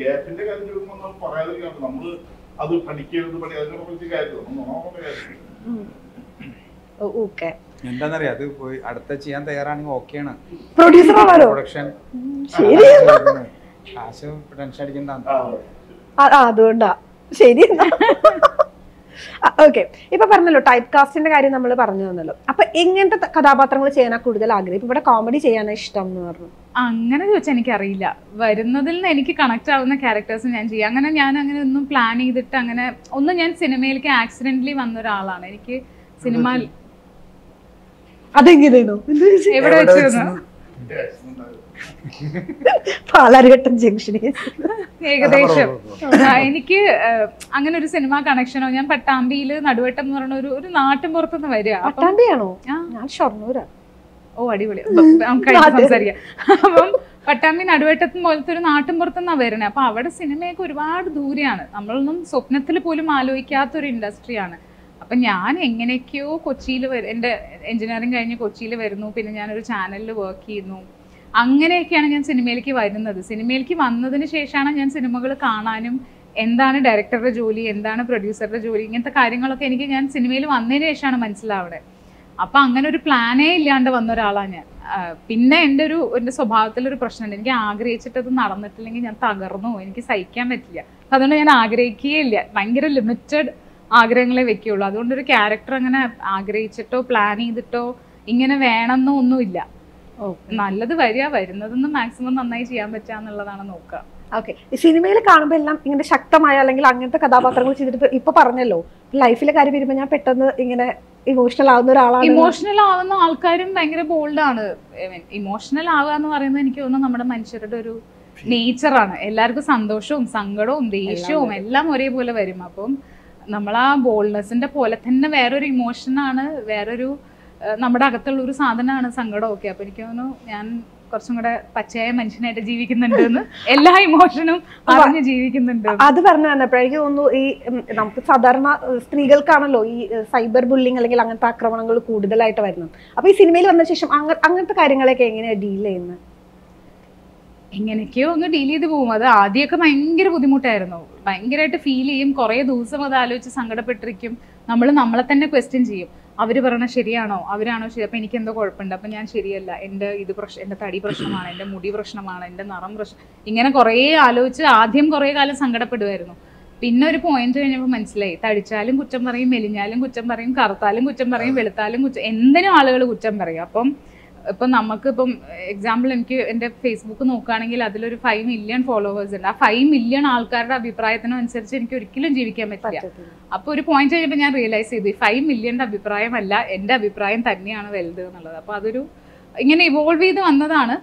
ഗ്യാപ്പിന്റെ കാര്യം ചോദിക്കുമ്പോൾ നമ്മൾ പറയാതിരിക്കാണ് നമ്മൾ അത് പഠിക്കരുത് ഓക്കെ. എന്താണെന്നറിയാം അത് പോയി അടുത്ത ചെയ്യാൻ തയ്യാറാണെങ്കിൽ ഓക്കെയാണ്. പ്രൊഡ്യൂസർ ആവാലോ? പ്രൊഡക്ഷൻ ശരി. കാശ് ടെൻഷൻ അടിക്കണ്ട. അതുകൊണ്ടാ. ശരി ഓക്കെ. ഇപ്പൊ പറഞ്ഞല്ലോ ടൈപ്പ് കാസ്റ്റിന്റെ കാര്യം നമ്മൾ പറഞ്ഞു തന്നല്ലോ. അപ്പൊ എങ്ങനത്തെ കഥാപാത്രങ്ങൾ ചെയ്യാനാ കൂടുതൽ ആഗ്രഹം? ഇപ്പൊ ഇവിടെ കോമഡി ചെയ്യാനാ ഇഷ്ടം എന്ന് പറഞ്ഞു. അങ്ങനെ ചോദിച്ചാൽ എനിക്കറിയില്ല. വരുന്നതിൽ നിന്ന് എനിക്ക് കണക്ട് ആവുന്ന ക്യാരക്ടേഴ്സ് ഞാൻ ചെയ്യും. അങ്ങനെ ഞാൻ അങ്ങനെ ഒന്നും പ്ലാൻ ചെയ്തിട്ട് അങ്ങനെ ഒന്നും ഞാൻ സിനിമയിലേക്ക് ആക്സിഡന്റലി വന്ന ഒരാളാണ്. എനിക്ക് സിനിമ അതെങ്ങനെയാണോ? എവിടെ പാലാരിവട്ടം ജംഗ്ഷനിൽ. ഏകദേശം. എനിക്ക് അങ്ങനെ ഒരു സിനിമ കണക്ഷനോ ഞാൻ പട്ടാമ്പിയിൽ നടുവട്ടം എന്ന് പറയുന്ന ഒരു ഒരു നാട്ടിൻ പുറത്തുനിന്ന് വരിക. പട്ടാമ്പിയാണോ? ഞാൻ ഷൊർണൂരാ. ഓ അടിപൊളി. നമുക്ക് സംസാരിക്കാം. അപ്പം പട്ടാമ്പി നടുവേട്ടത്തും പോലത്തെ ഒരു നാട്ടിൻ പുറത്തുനിന്നാണ് വരുന്നത്. അപ്പൊ അവിടെ സിനിമയൊക്കെ ഒരുപാട് ദൂരെയാണ്. നമ്മളൊന്നും സ്വപ്നത്തിൽ പോലും ആലോചിക്കാത്ത ഒരു ഇൻഡസ്ട്രിയാണ്. അപ്പൊ ഞാൻ എങ്ങനെയൊക്കെയോ കൊച്ചിയിൽ എന്റെ എഞ്ചിനീയറിംഗ് കഴിഞ്ഞ് കൊച്ചിയിൽ വരുന്നു. പിന്നെ ഞാനൊരു ചാനലിൽ വർക്ക് ചെയ്യുന്നു. അങ്ങനെയൊക്കെയാണ് ഞാൻ സിനിമയിലേക്ക് വരുന്നത്. സിനിമയിലേക്ക് വന്നതിന് ശേഷമാണ് ഞാൻ സിനിമകൾ കാണാനും എന്താണ് ഡയറക്ടറുടെ ജോലി എന്താണ് പ്രൊഡ്യൂസറുടെ ജോലി ഇങ്ങനത്തെ കാര്യങ്ങളൊക്കെ എനിക്ക് ഞാൻ സിനിമയിൽ വന്നതിന് ശേഷമാണ് മനസ്സിലാവുന്നത് അപ്പൊ അങ്ങനെ ഒരു പ്ലാനേ ഇല്ലാണ്ട് വന്ന ഒരാളാണ് ഞാൻ. പിന്നെ എന്റെ ഒരു എന്റെ സ്വഭാവത്തിലൊരു പ്രശ്നമുണ്ട്. എനിക്ക് ആഗ്രഹിച്ചിട്ടത് നടന്നിട്ടില്ലെങ്കിൽ ഞാൻ തകർന്നു എനിക്ക് സഹിക്കാൻ പറ്റില്ല. അതുകൊണ്ട് ഞാൻ ആഗ്രഹിക്കുകയില്ല. ഭയങ്കര ലിമിറ്റഡ് ആഗ്രഹങ്ങളെ വെക്കുകയുള്ളൂ അതുകൊണ്ട് ഒരു ക്യാരക്ടർ അങ്ങനെ ആഗ്രഹിച്ചിട്ടോ പ്ലാൻ ചെയ്തിട്ടോ ഇങ്ങനെ വേണമെന്നോ ഒന്നുമില്ല. നല്ലത് വരിക വരുന്നതൊന്നും മാക്സിമം നന്നായി ചെയ്യാൻ പറ്റുക എന്നുള്ളതാണ് നോക്കുക. ഓക്കെ സിനിമയിൽ കാണുമ്പോൾ എല്ലാം ഇങ്ങനെ ശക്തമായ അല്ലെങ്കിൽ അങ്ങനത്തെ കഥാപാത്രങ്ങൾ ചെയ്തിട്ട് ഇപ്പൊ- പറഞ്ഞല്ലോ ലൈഫിലെ കാര്യം വരുമ്പോൾ ഞാൻ പെട്ടെന്ന് ഇങ്ങനെ ഇമോഷണൽ ആവുന്ന ഒരാളാണ്. ഇമോഷണൽ ആവുന്ന ആൾക്കാരും ഭയങ്കര ബോൾഡാണ് ഇമോഷണൽ ആവുക എന്ന് പറയുന്നത് എനിക്ക് തോന്നുന്നു നമ്മുടെ മനുഷ്യരുടെ ഒരു നേച്ചറാണ് എല്ലാവർക്കും സന്തോഷവും സങ്കടവും ദേഷ്യവും എല്ലാം ഒരേപോലെ വരും. അപ്പം നമ്മൾ ആ ബോൾഡ്നെസ്സിന്റെ പോലെ തന്നെ വേറൊരു ഇമോഷനാണ് വേറൊരു നമ്മുടെ അകത്തുള്ള ഒരു സാധനമാണ് സങ്കടമൊക്കെ. അപ്പോൾ എനിക്ക് തോന്നുന്നു ഞാൻ കുറച്ചും കൂടെ പച്ചയായ മനുഷ്യനായിട്ട് ജീവിക്കുന്നുണ്ട് എന്ന് എല്ലാ ഇമോഷനും പറഞ്ഞ് ജീവിക്കുന്നുണ്ട്. അത് പറഞ്ഞു വന്നപ്പോഴേക്ക് തോന്നുന്നു ഈ നമുക്ക് സാധാരണ സ്ത്രീകൾക്കാണല്ലോ ഈ സൈബർ ബുള്ളിങ് അല്ലെങ്കിൽ അങ്ങനത്തെ ആക്രമണങ്ങൾ കൂടുതലായിട്ട് വരുന്നത്. അപ്പൊ ഈ സിനിമയിൽ വന്ന ശേഷം അങ്ങനത്തെ കാര്യങ്ങളൊക്കെ എങ്ങനെയാണ് ഡീൽ ചെയ്യുന്നത് എങ്ങനെയൊക്കെയോ ഒന്ന് ഡീൽ ചെയ്ത് പോകും. അത് ആദ്യമൊക്കെ ഭയങ്കര ബുദ്ധിമുട്ടായിരുന്നു. ഭയങ്കരമായിട്ട് ഫീൽ ചെയ്യും. കുറേ ദിവസം അത് ആലോചിച്ച് സങ്കടപ്പെട്ടിരിക്കും. നമ്മൾ നമ്മളെ തന്നെ ക്വസ്റ്റ്യൻ ചെയ്യും. അവർ പറയണ ശരിയാണോ? അവരാണോ ശരി? അപ്പം എനിക്ക് എന്തോ കുഴപ്പമുണ്ട്. അപ്പം ഞാൻ ശരിയല്ല. എന്റെ ഇത് പ്രശ്നം എന്റെ തടി പ്രശ്നമാണ്. എന്റെ മുടി പ്രശ്നമാണ്. എന്റെ നിറം പ്രശ്നം ഇങ്ങനെ കുറേ ആലോചിച്ച് ആദ്യം കുറേ കാലം സങ്കടപ്പെടുമായിരുന്നു പിന്നെ ഒരു പോയിന്റ് കഴിഞ്ഞപ്പോൾ മനസ്സിലായി. തടിച്ചാലും കുറ്റം പറയും മെലിഞ്ഞാലും കുറ്റം പറയും കറുത്താലും കുറ്റം പറയും വെളുത്താലും കുറ്റം എന്തിനും ആളുകൾ കുറ്റം പറയും. അപ്പം ഇപ്പം നമുക്ക് ഇപ്പം എക്സാമ്പിൾ എനിക്ക് എന്റെ ഫേസ്ബുക്ക് നോക്കുകയാണെങ്കിൽ അതിലൊരു ഫൈവ് മില്യൺ ഫോളോവേഴ്സ് ഉണ്ട്. ആ ഫൈവ് മില്യൺ ആൾക്കാരുടെ അഭിപ്രായത്തിനനുസരിച്ച് എനിക്ക് ഒരിക്കലും ജീവിക്കാൻ പറ്റില്ല. അപ്പോൾ ഒരു പോയിന്റ് കഴിഞ്ഞപ്പോൾ ഞാൻ റിയലൈസ് ചെയ്തു ഫൈവ് മില്യന്റെ അഭിപ്രായമല്ല എന്റെ അഭിപ്രായം തന്നെയാണ് വലുത് എന്നുള്ളത്. അപ്പോൾ അതൊരു ഇങ്ങനെ ഇവോൾവ് ചെയ്ത് വന്നതാണ്.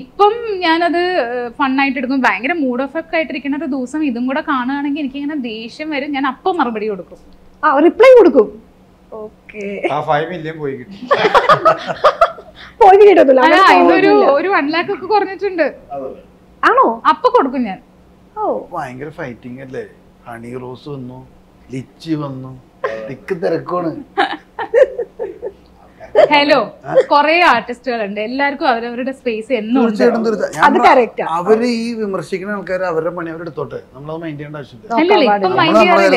ഇപ്പം ഞാനത് ഫണ്ണായിട്ട് എടുക്കും. ഭയങ്കര മൂഡ് ഓഫ് ഒക്കെ ആയിട്ടിരിക്കുന്ന ഒരു ദിവസം ഇതും കൂടെ കാണുകയാണെങ്കിൽ എനിക്കിങ്ങനെ ദേഷ്യം വരും. ഞാൻ അപ്പം മറുപടി കൊടുക്കും. ആ റിപ്ലൈ കൊടുക്കും. ആ ഫൈവ് മില്യൺ പോയി കിട്ടി. പോയി കിട്ടത്തില്ല. അല്ല ഇതൊരു ഒരു വൺ ലാക്ക് ഒക്കെ കുറഞ്ഞിട്ടുണ്ട്. ആണോ? അപ്പൊ കൊടുക്കും ഞാൻ. ഓ. ഭയങ്കര ഫൈറ്റിംഗ് അല്ലേ? ഹണി റോസ് വന്നു ലിച്ചി വന്നു തിക്ക് തിരക്കാണ് ഹലോ കൊറേ ആർട്ടിസ്റ്റുകൾ ഉണ്ട് എല്ലാവർക്കും അവരവരുടെ സ്പേസ് എന്നും അവർ ഈ വിമർശിക്കുന്ന ആൾക്കാർ അവരുടെ പണി അവരെടുത്തോട്ടെ. നമ്മളത് മൈൻഡ് ചെയ്യേണ്ട ആവശ്യമില്ല.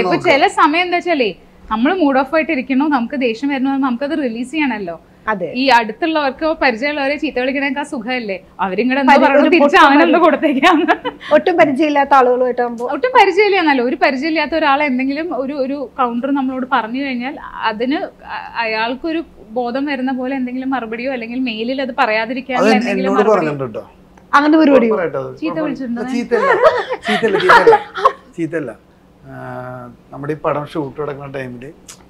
ഇപ്പൊ ചില സമയം എന്താ വെച്ചാലേ നമ്മൾ മൂഡ് ഓഫ് ആയിട്ട് ഇരിക്കണോ നമുക്ക് ദേഷ്യം വരണോ നമുക്കത് റിലീസ് ചെയ്യണല്ലോ അതെ. ഈ അടുത്തുള്ളവർക്കോ പരിചയമുള്ളവരെ ചീത്ത വിളിക്കണേക്കാ സുഖമല്ലേ? എന്താ തിരിച്ച് പൊട്ടൻ കൊടുത്തേക്കാന്ന്. ഒട്ടും പരിചയമില്ലാത്ത ആളുകളുമായിട്ട് ഒട്ടും പരിചയമില്ലാന്നല്ലോ ഒരു പരിചയമില്ലാത്ത ഒരാൾ എന്തെങ്കിലും ഒരു ഒരു കൗണ്ടർ നമ്മളോട് പറഞ്ഞു കഴിഞ്ഞാൽ അതിന് അയാൾക്കൊരു ബോധം വരുന്ന പോലെ എന്തെങ്കിലും മറുപടിയോ അല്ലെങ്കിൽ മെയിലിൽ അത് പറയാതിരിക്കാൻ അങ്ങനെ എന്തെങ്കിലും അങ്ങനത്തെ പരിപാടി ചീത്ത വിളിച്ചിട്ടുണ്ടോ? ചീത്തല്ല ചീത്തല്ല ചീത്തല്ല നമ്മുടെ ഈ പടം ഷൂട്ട് നടക്കുന്ന ടൈമിൽ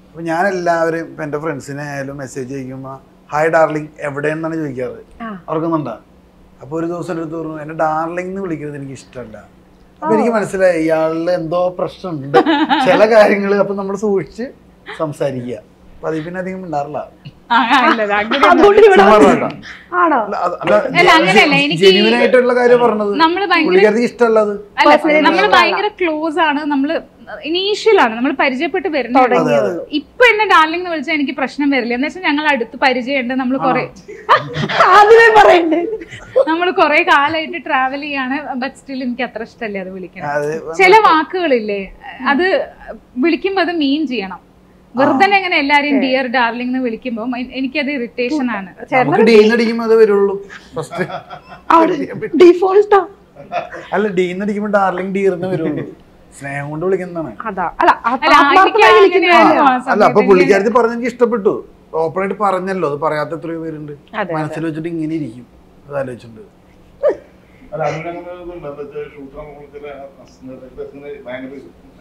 അപ്പം ഞാൻ എല്ലാവരും ഇപ്പം എന്റെ ഫ്രണ്ട്സിനെ ആയാലും മെസ്സേജ് ചെയ്യുമ്പോൾ ഹായ് ഡാർലിംഗ് എവിടെയെന്നാണ് ചോദിക്കാറ്? അവർക്കൊന്നുണ്ടാ അപ്പോൾ അപ്പൊ ഒരു ദിവസം എടുത്ത് പറഞ്ഞു എന്റെ ഡാർലിംഗ് എന്ന് വിളിക്കുന്നത് എനിക്ക് ഇഷ്ടമല്ല. അപ്പോൾ എനിക്ക് മനസ്സിലായി ഇയാളിൽ എന്തോ പ്രശ്നമുണ്ട്. ചില കാര്യങ്ങൾ അപ്പം നമ്മൾ സൂക്ഷിച്ച് സംസാരിക്കുക. അപ്പം അതിൽ പിന്നെ അധികം ഉണ്ടാറില്ല നമ്മൾ ഭയങ്കര പുള്ളിക്കാരത്തിക്ക് അത് അല്ല നമ്മൾ ഇഷ്ടമല്ല. ക്ലോസ് ആണ്. നമ്മൾ ഇനീഷ്യൽ ആണ്. നമ്മൾ പരിചയപ്പെട്ട് വരുന്നത് ഇപ്പൊ എന്നെ ഡാർലിംഗ് എന്ന് വിളിച്ചാൽ എനിക്ക് പ്രശ്നം വരില്ല. എന്ന് വെച്ചാൽ ഞങ്ങൾ അടുത്ത് പരിചയമുണ്ട്. നമ്മൾ കുറെ നമ്മൾ കൊറേ നമ്മൾ കുറെ കാലമായിട്ട് ട്രാവൽ ചെയ്യാണ്. ബട്ട് സ്റ്റിൽ എനിക്ക് അത്ര ഇഷ്ടമല്ലേ അത് വിളിക്കണം ചില വാക്കുകളില്ലേ? അത് വിളിക്കുമ്പോ അത് മീൻ ചെയ്യണം. വെറുതെ എങ്ങനെ എല്ലാരെയും ഡിയർ ഡാർലിംഗ് എന്ന് വിളിക്കുമ്പോ എനിക്കത് ഇറിറ്റേഷൻ ആണ്. നമുക്ക് ഡീന്നടിക്കുമ്പോ അത് വരുള്ളൂ. ഫസ്റ്റ് ഡിഫോൾട്ടാ അല്ല ഡാർലിംഗ് വരുള്ളൂ. സ്നേഹം കൊണ്ട് വിളിക്കുന്നതാണ്. അതാ. അല്ല അപ്പൊ പുള്ളിക്കാരത്തി പറഞ്ഞ എനിക്ക് ഇഷ്ടപ്പെട്ടു. ഓപ്പൺ ആയിട്ട് പറഞ്ഞല്ലോ അത് പറയാത്ത എത്രയോ പേരുണ്ട്. മനസ്സിൽ വെച്ചിട്ട് ഇങ്ങനെ ഇരിക്കും. അത് ആലോചിച്ചിട്ടുണ്ട്. അല്ല അതിനങ്ങനെ ഭയങ്കര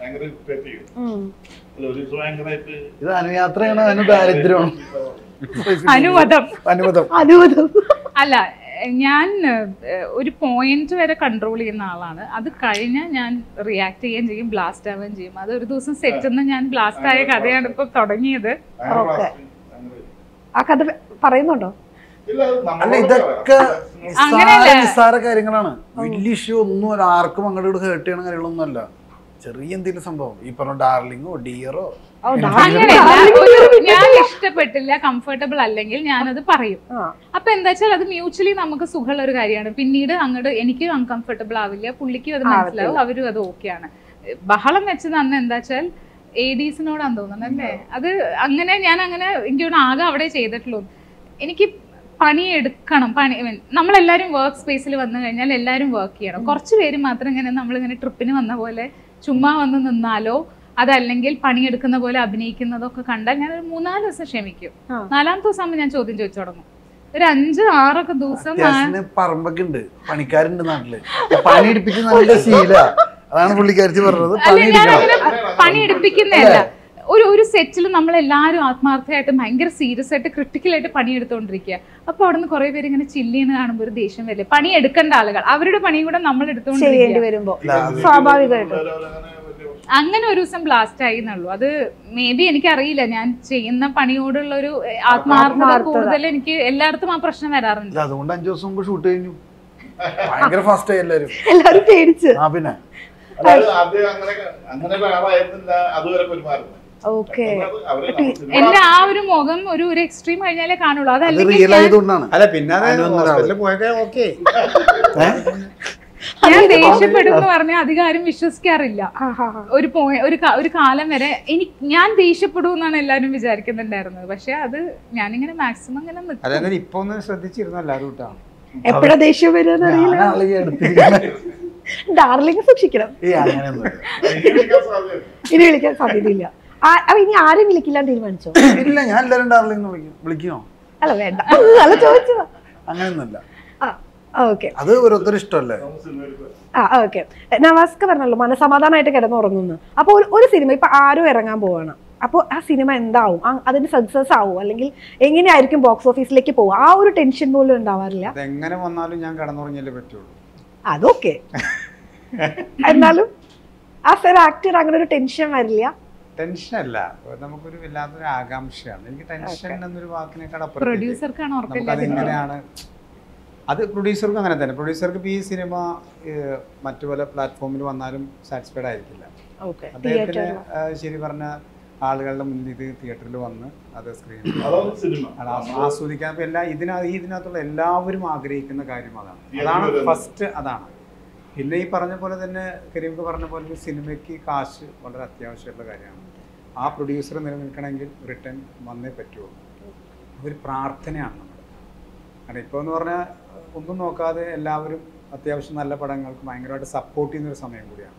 ഭയങ്കര ഇറിറ്റേറ്റ് ചെയ്യും. അല്ല, ഒരു ദിവസം ഭയങ്കരമായിട്ട് ഇത് അനുയാത്രയാണോ അനു ദാരിദ്ര്യമാണ്. അനുവദം. അനുമതം അനുവാദം. അല്ല ഞാൻ ഒരു പോയിന്റ് വരെ കൺട്രോൾ ചെയ്യുന്ന ആളാണ്. അത് കഴിഞ്ഞാൽ ഞാൻ റിയാക്ട് ചെയ്യുകയും ചെയ്യും ബ്ലാസ്റ്റ് ആവുകയും ചെയ്യും. അത് ഒരു ദിവസം സെറ്റ് ഞാൻ ബ്ലാസ്റ്റ് ആയ കഥയാണ് ഇപ്പൊ തുടങ്ങിയത്. ആ കഥ പറയുന്നുണ്ടോ? അല്ല ഇതൊക്കെ നിസ്സാര കാര്യങ്ങളാണ്. വലിയ ഇഷ്യൂ ഒന്നും ആർക്കും അങ്ങോട്ട് ഹേർട്ട് ചെയ്യണ കാര്യങ്ങളൊന്നും അല്ല ചെറിയ എന്തെങ്കിലും സംഭവം. ഈ പറഞ്ഞ ഡാർലിങ്ങോ ഡിയറോ? ഞാൻ ഇഷ്ടപ്പെട്ടില്ല. കംഫർട്ടബിൾ അല്ലെങ്കിൽ ഞാനത് പറയും. അപ്പൊ എന്താ വെച്ചാൽ അത് മ്യൂച്വലി നമുക്ക് സുഖമുള്ള ഒരു കാര്യമാണ്. പിന്നീട് അങ്ങോട്ട് എനിക്കും അൺകംഫർട്ടബിൾ ആവില്ല. പുള്ളിക്കും അത് മനസ്സിലാവും. അവരും അത് ഓക്കെയാണ് ബഹളം വെച്ചത് അന്ന് എന്താ വെച്ചാൽ എ ഡീസിനോടാന്ന് തോന്നുന്നു അല്ലേ? അത് അങ്ങനെ ഞാൻ അങ്ങനെ എനിക്ക് ആകെ അവിടെ ചെയ്തിട്ടുള്ളൂ. എനിക്ക് പണിയെടുക്കണം പണി നമ്മളെല്ലാരും വർക്ക് സ്പേസിൽ വന്നു കഴിഞ്ഞാൽ എല്ലാരും വർക്ക് ചെയ്യണം. കുറച്ച് പേര് മാത്രം ഇങ്ങനെ നമ്മളിങ്ങനെ ട്രിപ്പിന് വന്ന പോലെ ചുമ്മാ വന്ന് നിന്നാലോ? അതല്ലെങ്കിൽ പണിയെടുക്കുന്ന പോലെ അഭിനയിക്കുന്നതൊക്കെ കണ്ടാൽ ഞാൻ ഒരു മൂന്നാൽ ദിവസം ക്ഷമിക്കും. നാലാമത്തെ ദിവസം ആകുമ്പോൾ ഞാൻ ചോദ്യം ചോദിച്ചു തുടങ്ങും. ഒരു അഞ്ച് ആറൊക്കെ ദിവസം പറമ്പൊക്കെ ഉണ്ട്. പണിക്കാരുണ്ട് നാട്ടിൽ. പണിയെടുപ്പിക്കുന്ന അതാണ് പറഞ്ഞത്. അല്ല? ഒരു ഒരു സെറ്റിൽ നമ്മൾ എല്ലാവരും ആത്മാർത്ഥമായിട്ട് ഭയങ്കര സീരിയസ് ആയിട്ട് ക്രിട്ടിക്കൽ ആയിട്ട് പണിയെടുത്തോണ്ടിരിക്കുക അപ്പൊ നിന്ന് കുറെ പേര് ഇങ്ങനെ ചില്ലിന്ന് കാണുമ്പോൾ ഒരു ദേഷ്യം വരില്ല? പണി എടുക്കേണ്ട ആളുകൾ. അവരുടെ പണിയും കൂടെ നമ്മൾ എടുത്തുകൊണ്ട് സ്വാഭാവികമായിട്ടും. അങ്ങനെ ഒരു ദിവസം ബ്ലാസ്റ്റ് ആയി എന്നുള്ളൂ. അത് മേ ബി എനിക്കറിയില്ല. ഞാൻ ചെയ്യുന്ന പണിയോടുള്ള ഒരു ആത്മാർത്ഥത. കൂടുതൽ എനിക്ക് എല്ലായിടത്തും ആ പ്രശ്നം വരാറുണ്ട്. ഇല്ല, അതുകൊണ്ട് അഞ്ചു ദിവസം മുമ്പ് ഷൂട്ട് കഴിഞ്ഞു. ഭയങ്കര ഫാസ്റ്റ് ആയി എല്ലാരും. എല്ലാരും പേടിച്ച്. ആ പിന്നെ. അങ്ങനെ അങ്ങനെ അതുവരെ പെരുമാറുന്നത്. ഓക്കെ. എന്റെ ആ ഒരു മുഖം ഒരു ഒരു എക്സ്ട്രീം കഴിഞ്ഞാലേ കാണുള്ളൂ. അത് റിയൽ ഞാൻ- അല്ല പിന്നെ ഹോസ്പിറ്റലിൽ പോയൊക്കെ ഓക്കെ ഞാൻ ദേഷ്യപ്പെടും എന്ന് പറഞ്ഞാൽ അധികാരം ആരും വിശ്വസിക്കാറില്ല. ഒരു ഒരു ഒരു കാലം വരെ എനിക്ക് ഞാൻ ദേഷ്യപ്പെടും എന്നാണ് എല്ലാവരും വിചാരിക്കുന്നുണ്ടായിരുന്നത്. പക്ഷെ അത് ഞാനിങ്ങനെ മാക്സിമം ഇങ്ങനെ ഇപ്പൊ ഒന്ന് ശ്രദ്ധിച്ചിരുന്നു എല്ലാവരും എപ്പോഴാ ദേഷ്യം എടുത്തിരിക്കുന്നത് ഡാർലിംഗ് സൂക്ഷിക്കണം. ഇനി വിളിക്കാൻ സാധ്യതയില്ല. അപ്പൊ ഇനി ആരും വിളിക്കില്ലാന്ന് തീരുമാനിച്ചോ? ഇല്ല ഞാൻ എല്ലാരും ഡാർലിംഗ് വിളിക്കും. വിളിക്കുമോ അല്ല വേണ്ട. അല്ല ചോദിച്ചതാ അങ്ങനെയൊന്നുമില്ല. അത് ഓരോരുത്തർ ഇഷ്ടമല്ലേ. ആ ഓക്കെ. നവാസ്ക പറഞ്ഞല്ലോ മനസമാധാനമായിട്ട് കിടന്നുറങ്ങുന്നു. അപ്പോൾ ഒരു സിനിമ ഇപ്പൊ ആരും ഇറങ്ങാൻ പോവാണ്. അപ്പോൾ ആ സിനിമ എന്താവും? അതിന്റെ അതിന് സക്സസ് ആവും? അല്ലെങ്കിൽ എങ്ങനെയായിരിക്കും ബോക്സ് ഓഫീസിലേക്ക് പോകും ആ ഒരു ടെൻഷൻ പോലും ഉണ്ടാവാറില്ല. എങ്ങനെ വന്നാലും ഞാൻ കിടന്നുറങ്ങിയല്ലേ പറ്റുള്ളൂ. അതൊക്കെ. എന്നാലും ആ സർ ആക്ടർ അങ്ങനെ ഒരു ടെൻഷൻ വരില്ല. ടെൻഷനല്ല. നമുക്കൊരു വല്ലാത്തൊരു ആകാംക്ഷയാണ്. എനിക്ക് ടെൻഷൻ എന്നൊരു വാക്കിനേക്കാൾ പ്രൊഡ്യൂസർക്കാണ് നമുക്കത് അത് പ്രൊഡ്യൂസർക്കും അങ്ങനെ തന്നെ. പ്രൊഡ്യൂസർക്ക് ഈ സിനിമ മറ്റു പല പ്ലാറ്റ്ഫോമിൽ വന്നാലും സാറ്റിസ്ഫൈഡ് ആയിരിക്കില്ല. ഓക്കെ. അദ്ദേഹത്തിന് ശരി പറഞ്ഞ ആളുകളുടെ മുന്നിൽ ഇത് തിയേറ്ററിൽ വന്ന് അത് സ്ക്രീനിൽ ആസ്വദിക്കാൻ എല്ലാ ഇതിന ഈ ഇതിനകത്തുള്ള എല്ലാവരും ആഗ്രഹിക്കുന്ന കാര്യം അതാണ്. അതാണ് ഫസ്റ്റ് അതാണ്. പിന്നെ ഈ പറഞ്ഞ പോലെ തന്നെ കരീംക്ക് പറഞ്ഞ പോലെ സിനിമയ്ക്ക് കാശ് വളരെ അത്യാവശ്യമുള്ള കാര്യമാണ്. ആ പ്രൊഡ്യൂസർ നിലനിൽക്കണമെങ്കിൽ റിട്ടേൺ വന്നേ പറ്റുള്ളൂ. ഒരു പ്രാർത്ഥനയാണ് നമ്മുടെ. കാരണം ഇപ്പോൾ എന്ന് പറഞ്ഞാൽ ഒന്നും നോക്കാതെ എല്ലാവരും അത്യാവശ്യം നല്ല പടങ്ങൾക്ക് ഭയങ്കരമായിട്ട് സപ്പോർട്ട് ചെയ്യുന്ന ഒരു സമയം കൂടിയാണ്.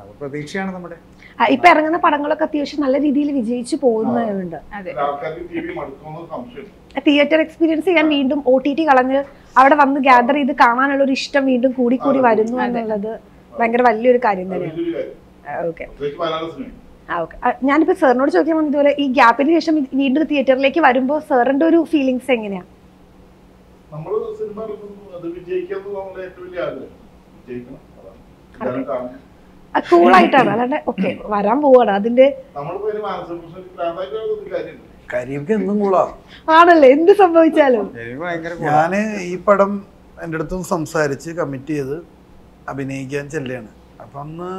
അത് പ്രതീക്ഷയാണ് നമ്മുടെ. ഇപ്പൊ ഇറങ്ങുന്ന പടങ്ങളൊക്കെ അത്യാവശ്യം നല്ല രീതിയിൽ വിജയിച്ചു പോകുന്നുണ്ട് അതെ. തിയേറ്റർ എക്സ്പീരിയൻസ് ചെയ്യാൻ വീണ്ടും ഒ ടി ടി കളഞ്ഞ് അവിടെ വന്ന് ഗ്യാദർ ചെയ്ത് കാണാനുള്ള ഒരു ഇഷ്ടം വീണ്ടും കൂടി കൂടി വരുന്നു എന്നുള്ളത് ഭയങ്കര വലിയൊരു കാര്യം തന്നെയാണ്. ഓക്കെ ആ ഓക്കെ ഞാനിപ്പോ സാറിനോട് ചോദിക്കാൻ വന്നത് ഇതുപോലെ ഈ ഗ്യാപ്പിന് ശേഷം വീണ്ടും തിയേറ്ററിലേക്ക് വരുമ്പോൾ സാറിന്റെ ഒരു ഫീലിങ്സ് എങ്ങനെയാ? നമ്മൾ സിനിമ അത് വിജയിക്കുന്നത് നമ്മുടെ ഏറ്റവും വലിയ ആഗ്രഹം. വിജയിക്കണം അതാണ്. എല്ലാവരും കാണണം കൂളായിട്ടാണ് അല്ലാണ്ട് ഓക്കെ വരാൻ പോവാണ്. അതിന്റെ നമ്മളിപ്പോ മാനസിക പ്രശ്നം കാര്യമില്ല കരീംക്ക് എന്നും കൂളാ ആണല്ലേ? എന്ത് സംഭവിച്ചാലും. ഞാൻ ഞാൻ ഈ പടം എന്റെ അടുത്തും സംസാരിച്ച് കമ്മിറ്റ് ചെയ്ത് അഭിനയിക്കാൻ ചെല്ലുകയാണ്. അപ്പം അന്ന്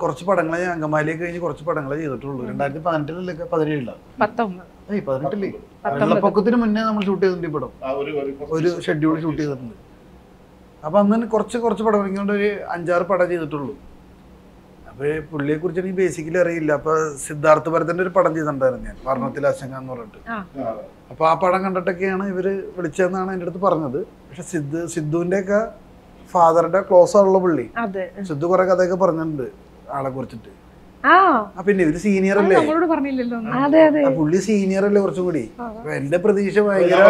കുറച്ച് പടങ്ങളെ ഞാൻ അങ്കമാലിയൊക്കെ കഴിഞ്ഞ് കുറച്ച് പടങ്ങളെ ചെയ്തിട്ടുള്ളൂ. രണ്ടായിരത്തി പതിനെട്ടിലല്ലേ പതിനേഴിലാണ് ഏയ് പതിനെട്ടില്ലേ. വെള്ളപ്പൊക്കത്തിന് മുന്നേ നമ്മൾ ഷൂട്ട് ചെയ്തിട്ടുണ്ട് ഈ പടം. ആ ഒരു ഒരു ഒരു ഷെഡ്യൂൾ ഷൂട്ട് ചെയ്തിട്ടുണ്ട്. അപ്പം അന്ന് കുറച്ച് കുറച്ച് പടം ഇങ്ങോട്ട് ഒരു അഞ്ചാറ് പടം ചെയ്തിട്ടുള്ളൂ. അപ്പോൾ പുള്ളിയെക്കുറിച്ച് എനിക്ക് ബേസിക്കലി അറിയില്ല. അപ്പോൾ സിദ്ധാർത്ഥ ഭരതന്റെ ഒരു പടം ചെയ്തിട്ടുണ്ടായിരുന്നു ഞാൻ വർണത്തിൽ അശങ്ക എന്ന് പറഞ്ഞിട്ട്. അപ്പോൾ ആ പടം കണ്ടിട്ടൊക്കെയാണ് ഇവർ വിളിച്ചതെന്നാണ് എന്റെ അടുത്ത് പറഞ്ഞത്. പക്ഷെ സിദ്ധു സിദ്ധുവിന്റെ ഒക്കെ ഫാദറുടെ ക്ലോസ് ആണുള്ള പുള്ളി. സിദ്ധു കുറേ കഥയൊക്കെ പറഞ്ഞിട്ടുണ്ട് ആളെ കുറിച്ചിട്ട്. പിന്നെ ഇവർ സീനിയർ അല്ലേ? നമ്മളോട് പറഞ്ഞില്ലല്ലോ അതെ അതെ. പുള്ളി സീനിയർ അല്ലേ കുറച്ചും കൂടി? എന്റെ പ്രതീക്ഷ ഭയങ്കര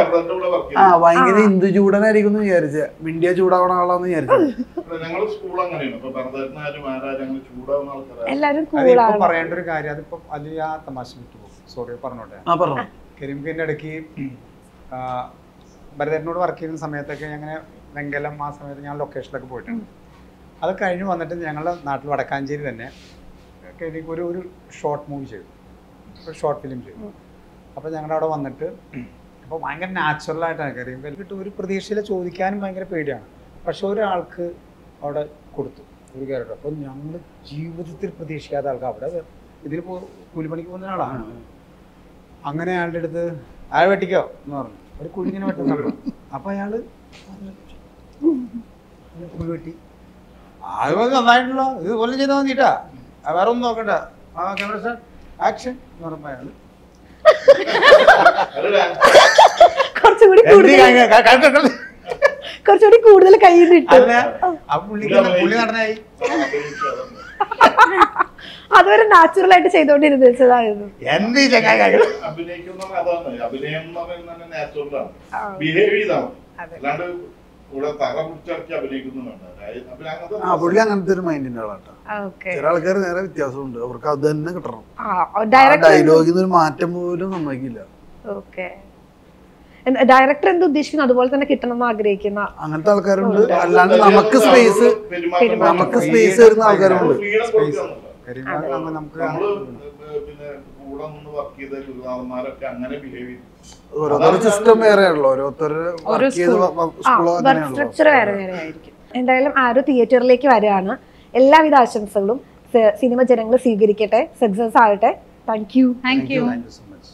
ആ ഭയങ്കര ഹിന്ദു ചൂടനായിരിക്കും എന്ന് വിചാരിച്ച. ഇന്ത്യ ചൂടാവണ ആളാന്ന് വിചാരിച്ചു. അങ്ങനെ എല്ലാരും പറയേണ്ട ഒരു കാര്യം അതിപ്പോ അതിൽ ആ തമാശ സോറി പറഞ്ഞോട്ടെ. കരിമ്പിന്റെ ഇടയ്ക്ക് ആ, ഭരതേട്ടനോട് വർക്ക് ചെയ്യുന്ന സമയത്തൊക്കെ ഞങ്ങനെ വെങ്കലം ആ സമയത്ത് ഞാൻ ലൊക്കേഷനിലൊക്കെ പോയിട്ടുണ്ട്. അത് കഴിഞ്ഞ് വന്നിട്ട് ഞങ്ങളുടെ നാട്ടിൽ വടക്കാഞ്ചേരി തന്നെ. കഴിഞ്ഞ് ഒരു ഒരു ഷോർട്ട് മൂവി ചെയ്തു. ഒരു ഷോർട്ട് ഫിലിം ചെയ്തു. അപ്പോൾ ഞങ്ങളുടെ അവിടെ വന്നിട്ട് അപ്പോൾ ഭയങ്കര നാച്ചുറലായിട്ടാണ് കാര്യം കിട്ടും ഒരു പ്രതീക്ഷയിൽ ചോദിക്കാനും ഭയങ്കര പേടിയാണ്. പക്ഷെ ഒരാൾക്ക് അവിടെ കൊടുത്തു. ഒരു കാര്യം അപ്പം ഞങ്ങൾ ജീവിതത്തിൽ പ്രതീക്ഷിക്കാത്ത ആൾക്ക്. അവിടെ ഇതിൽ പോ കൂലിപ്പണിക്ക് പോകുന്ന ഒരാളാണ്. അങ്ങനെ അയാളുടെ അടുത്ത് അയാൾ വെട്ടിക്കോ? എന്ന് പറഞ്ഞു. ഒരു കുഴിങ്ങനെ വെട്ടുന്നു അപ്പം അയാൾ കുഴി വെട്ടി. അത് നന്നായിട്ടുള്ള നന്നായിട്ടുള്ള ഇതുപോലെ ചെയ്താൽ മതിട്ടാ. വേറെ ഒന്നും നോക്കണ്ട. ആ ക്യാമറ സാർ ആക്ഷൻ എന്ന് അയാൾ കുറച്ചുകൂടി കുറച്ചുകൂടി കൂടുതൽ കയ്യിൽ നടനായി അതുവരെ നാച്ചുറൽ ആയിട്ട് ചെയ്തോണ്ടിരുന്നതായിരുന്നു എന്ത് അഭിനയിക്കുന്ന അതാണ്. അഭിനയം ബിഹേവ് ചെയ്താണ്. അല്ലാണ്ട് ഇവിടെ തറ പിടിച്ചിറക്കി അഭിനയിക്കുന്നുണ്ട്. അഭിനയം ആ പുള്ളി അങ്ങനത്തെ ഒരു മൈൻഡിന്റെ ആളാട്ടോ. ഓക്കെ. ചില ആൾക്കാർ നേരെ വ്യത്യാസമുണ്ട്. അവർക്ക് അത് തന്നെ കിട്ടണം. ഡയറക്ടർ ഡയലോഗിൽ നിന്ന് ഒരു മാറ്റം പോലും സമ്മതിക്കില്ല. ഓക്കെ. ഡയറക്ടർ എന്ത് ഉദ്ദേശിക്കുന്നു? അതുപോലെ തന്നെ കിട്ടണം എന്ന് ആഗ്രഹിക്കുന്ന അങ്ങനത്തെ ആൾക്കാരുണ്ട്. അല്ലാണ്ട് നമുക്ക് സ്പേസ് നമുക്ക് സ്പേസ് തരുന്ന ആൾക്കാരുണ്ട്. നമുക്ക് പിന്നെ കൂടെ നിന്ന് വർക്ക് ചെയ്ത ഗുരുനാഥന്മാരൊക്കെ അങ്ങനെ ബിഹേവ് ചെയ്തു. സിസ്റ്റം വേറെയാണല്ലോ. ആ സ്ട്രക്ചർ വേറെ വേറെ ആയിരിക്കും. എന്തായാലും ആരോ തിയേറ്ററിലേക്ക് വരികയാണ്. എല്ലാവിധ ആശംസകളും സിനിമ ജനങ്ങൾ സ്വീകരിക്കട്ടെ. സക്സസ് ആകട്ടെ. Thank you thank you thank you so much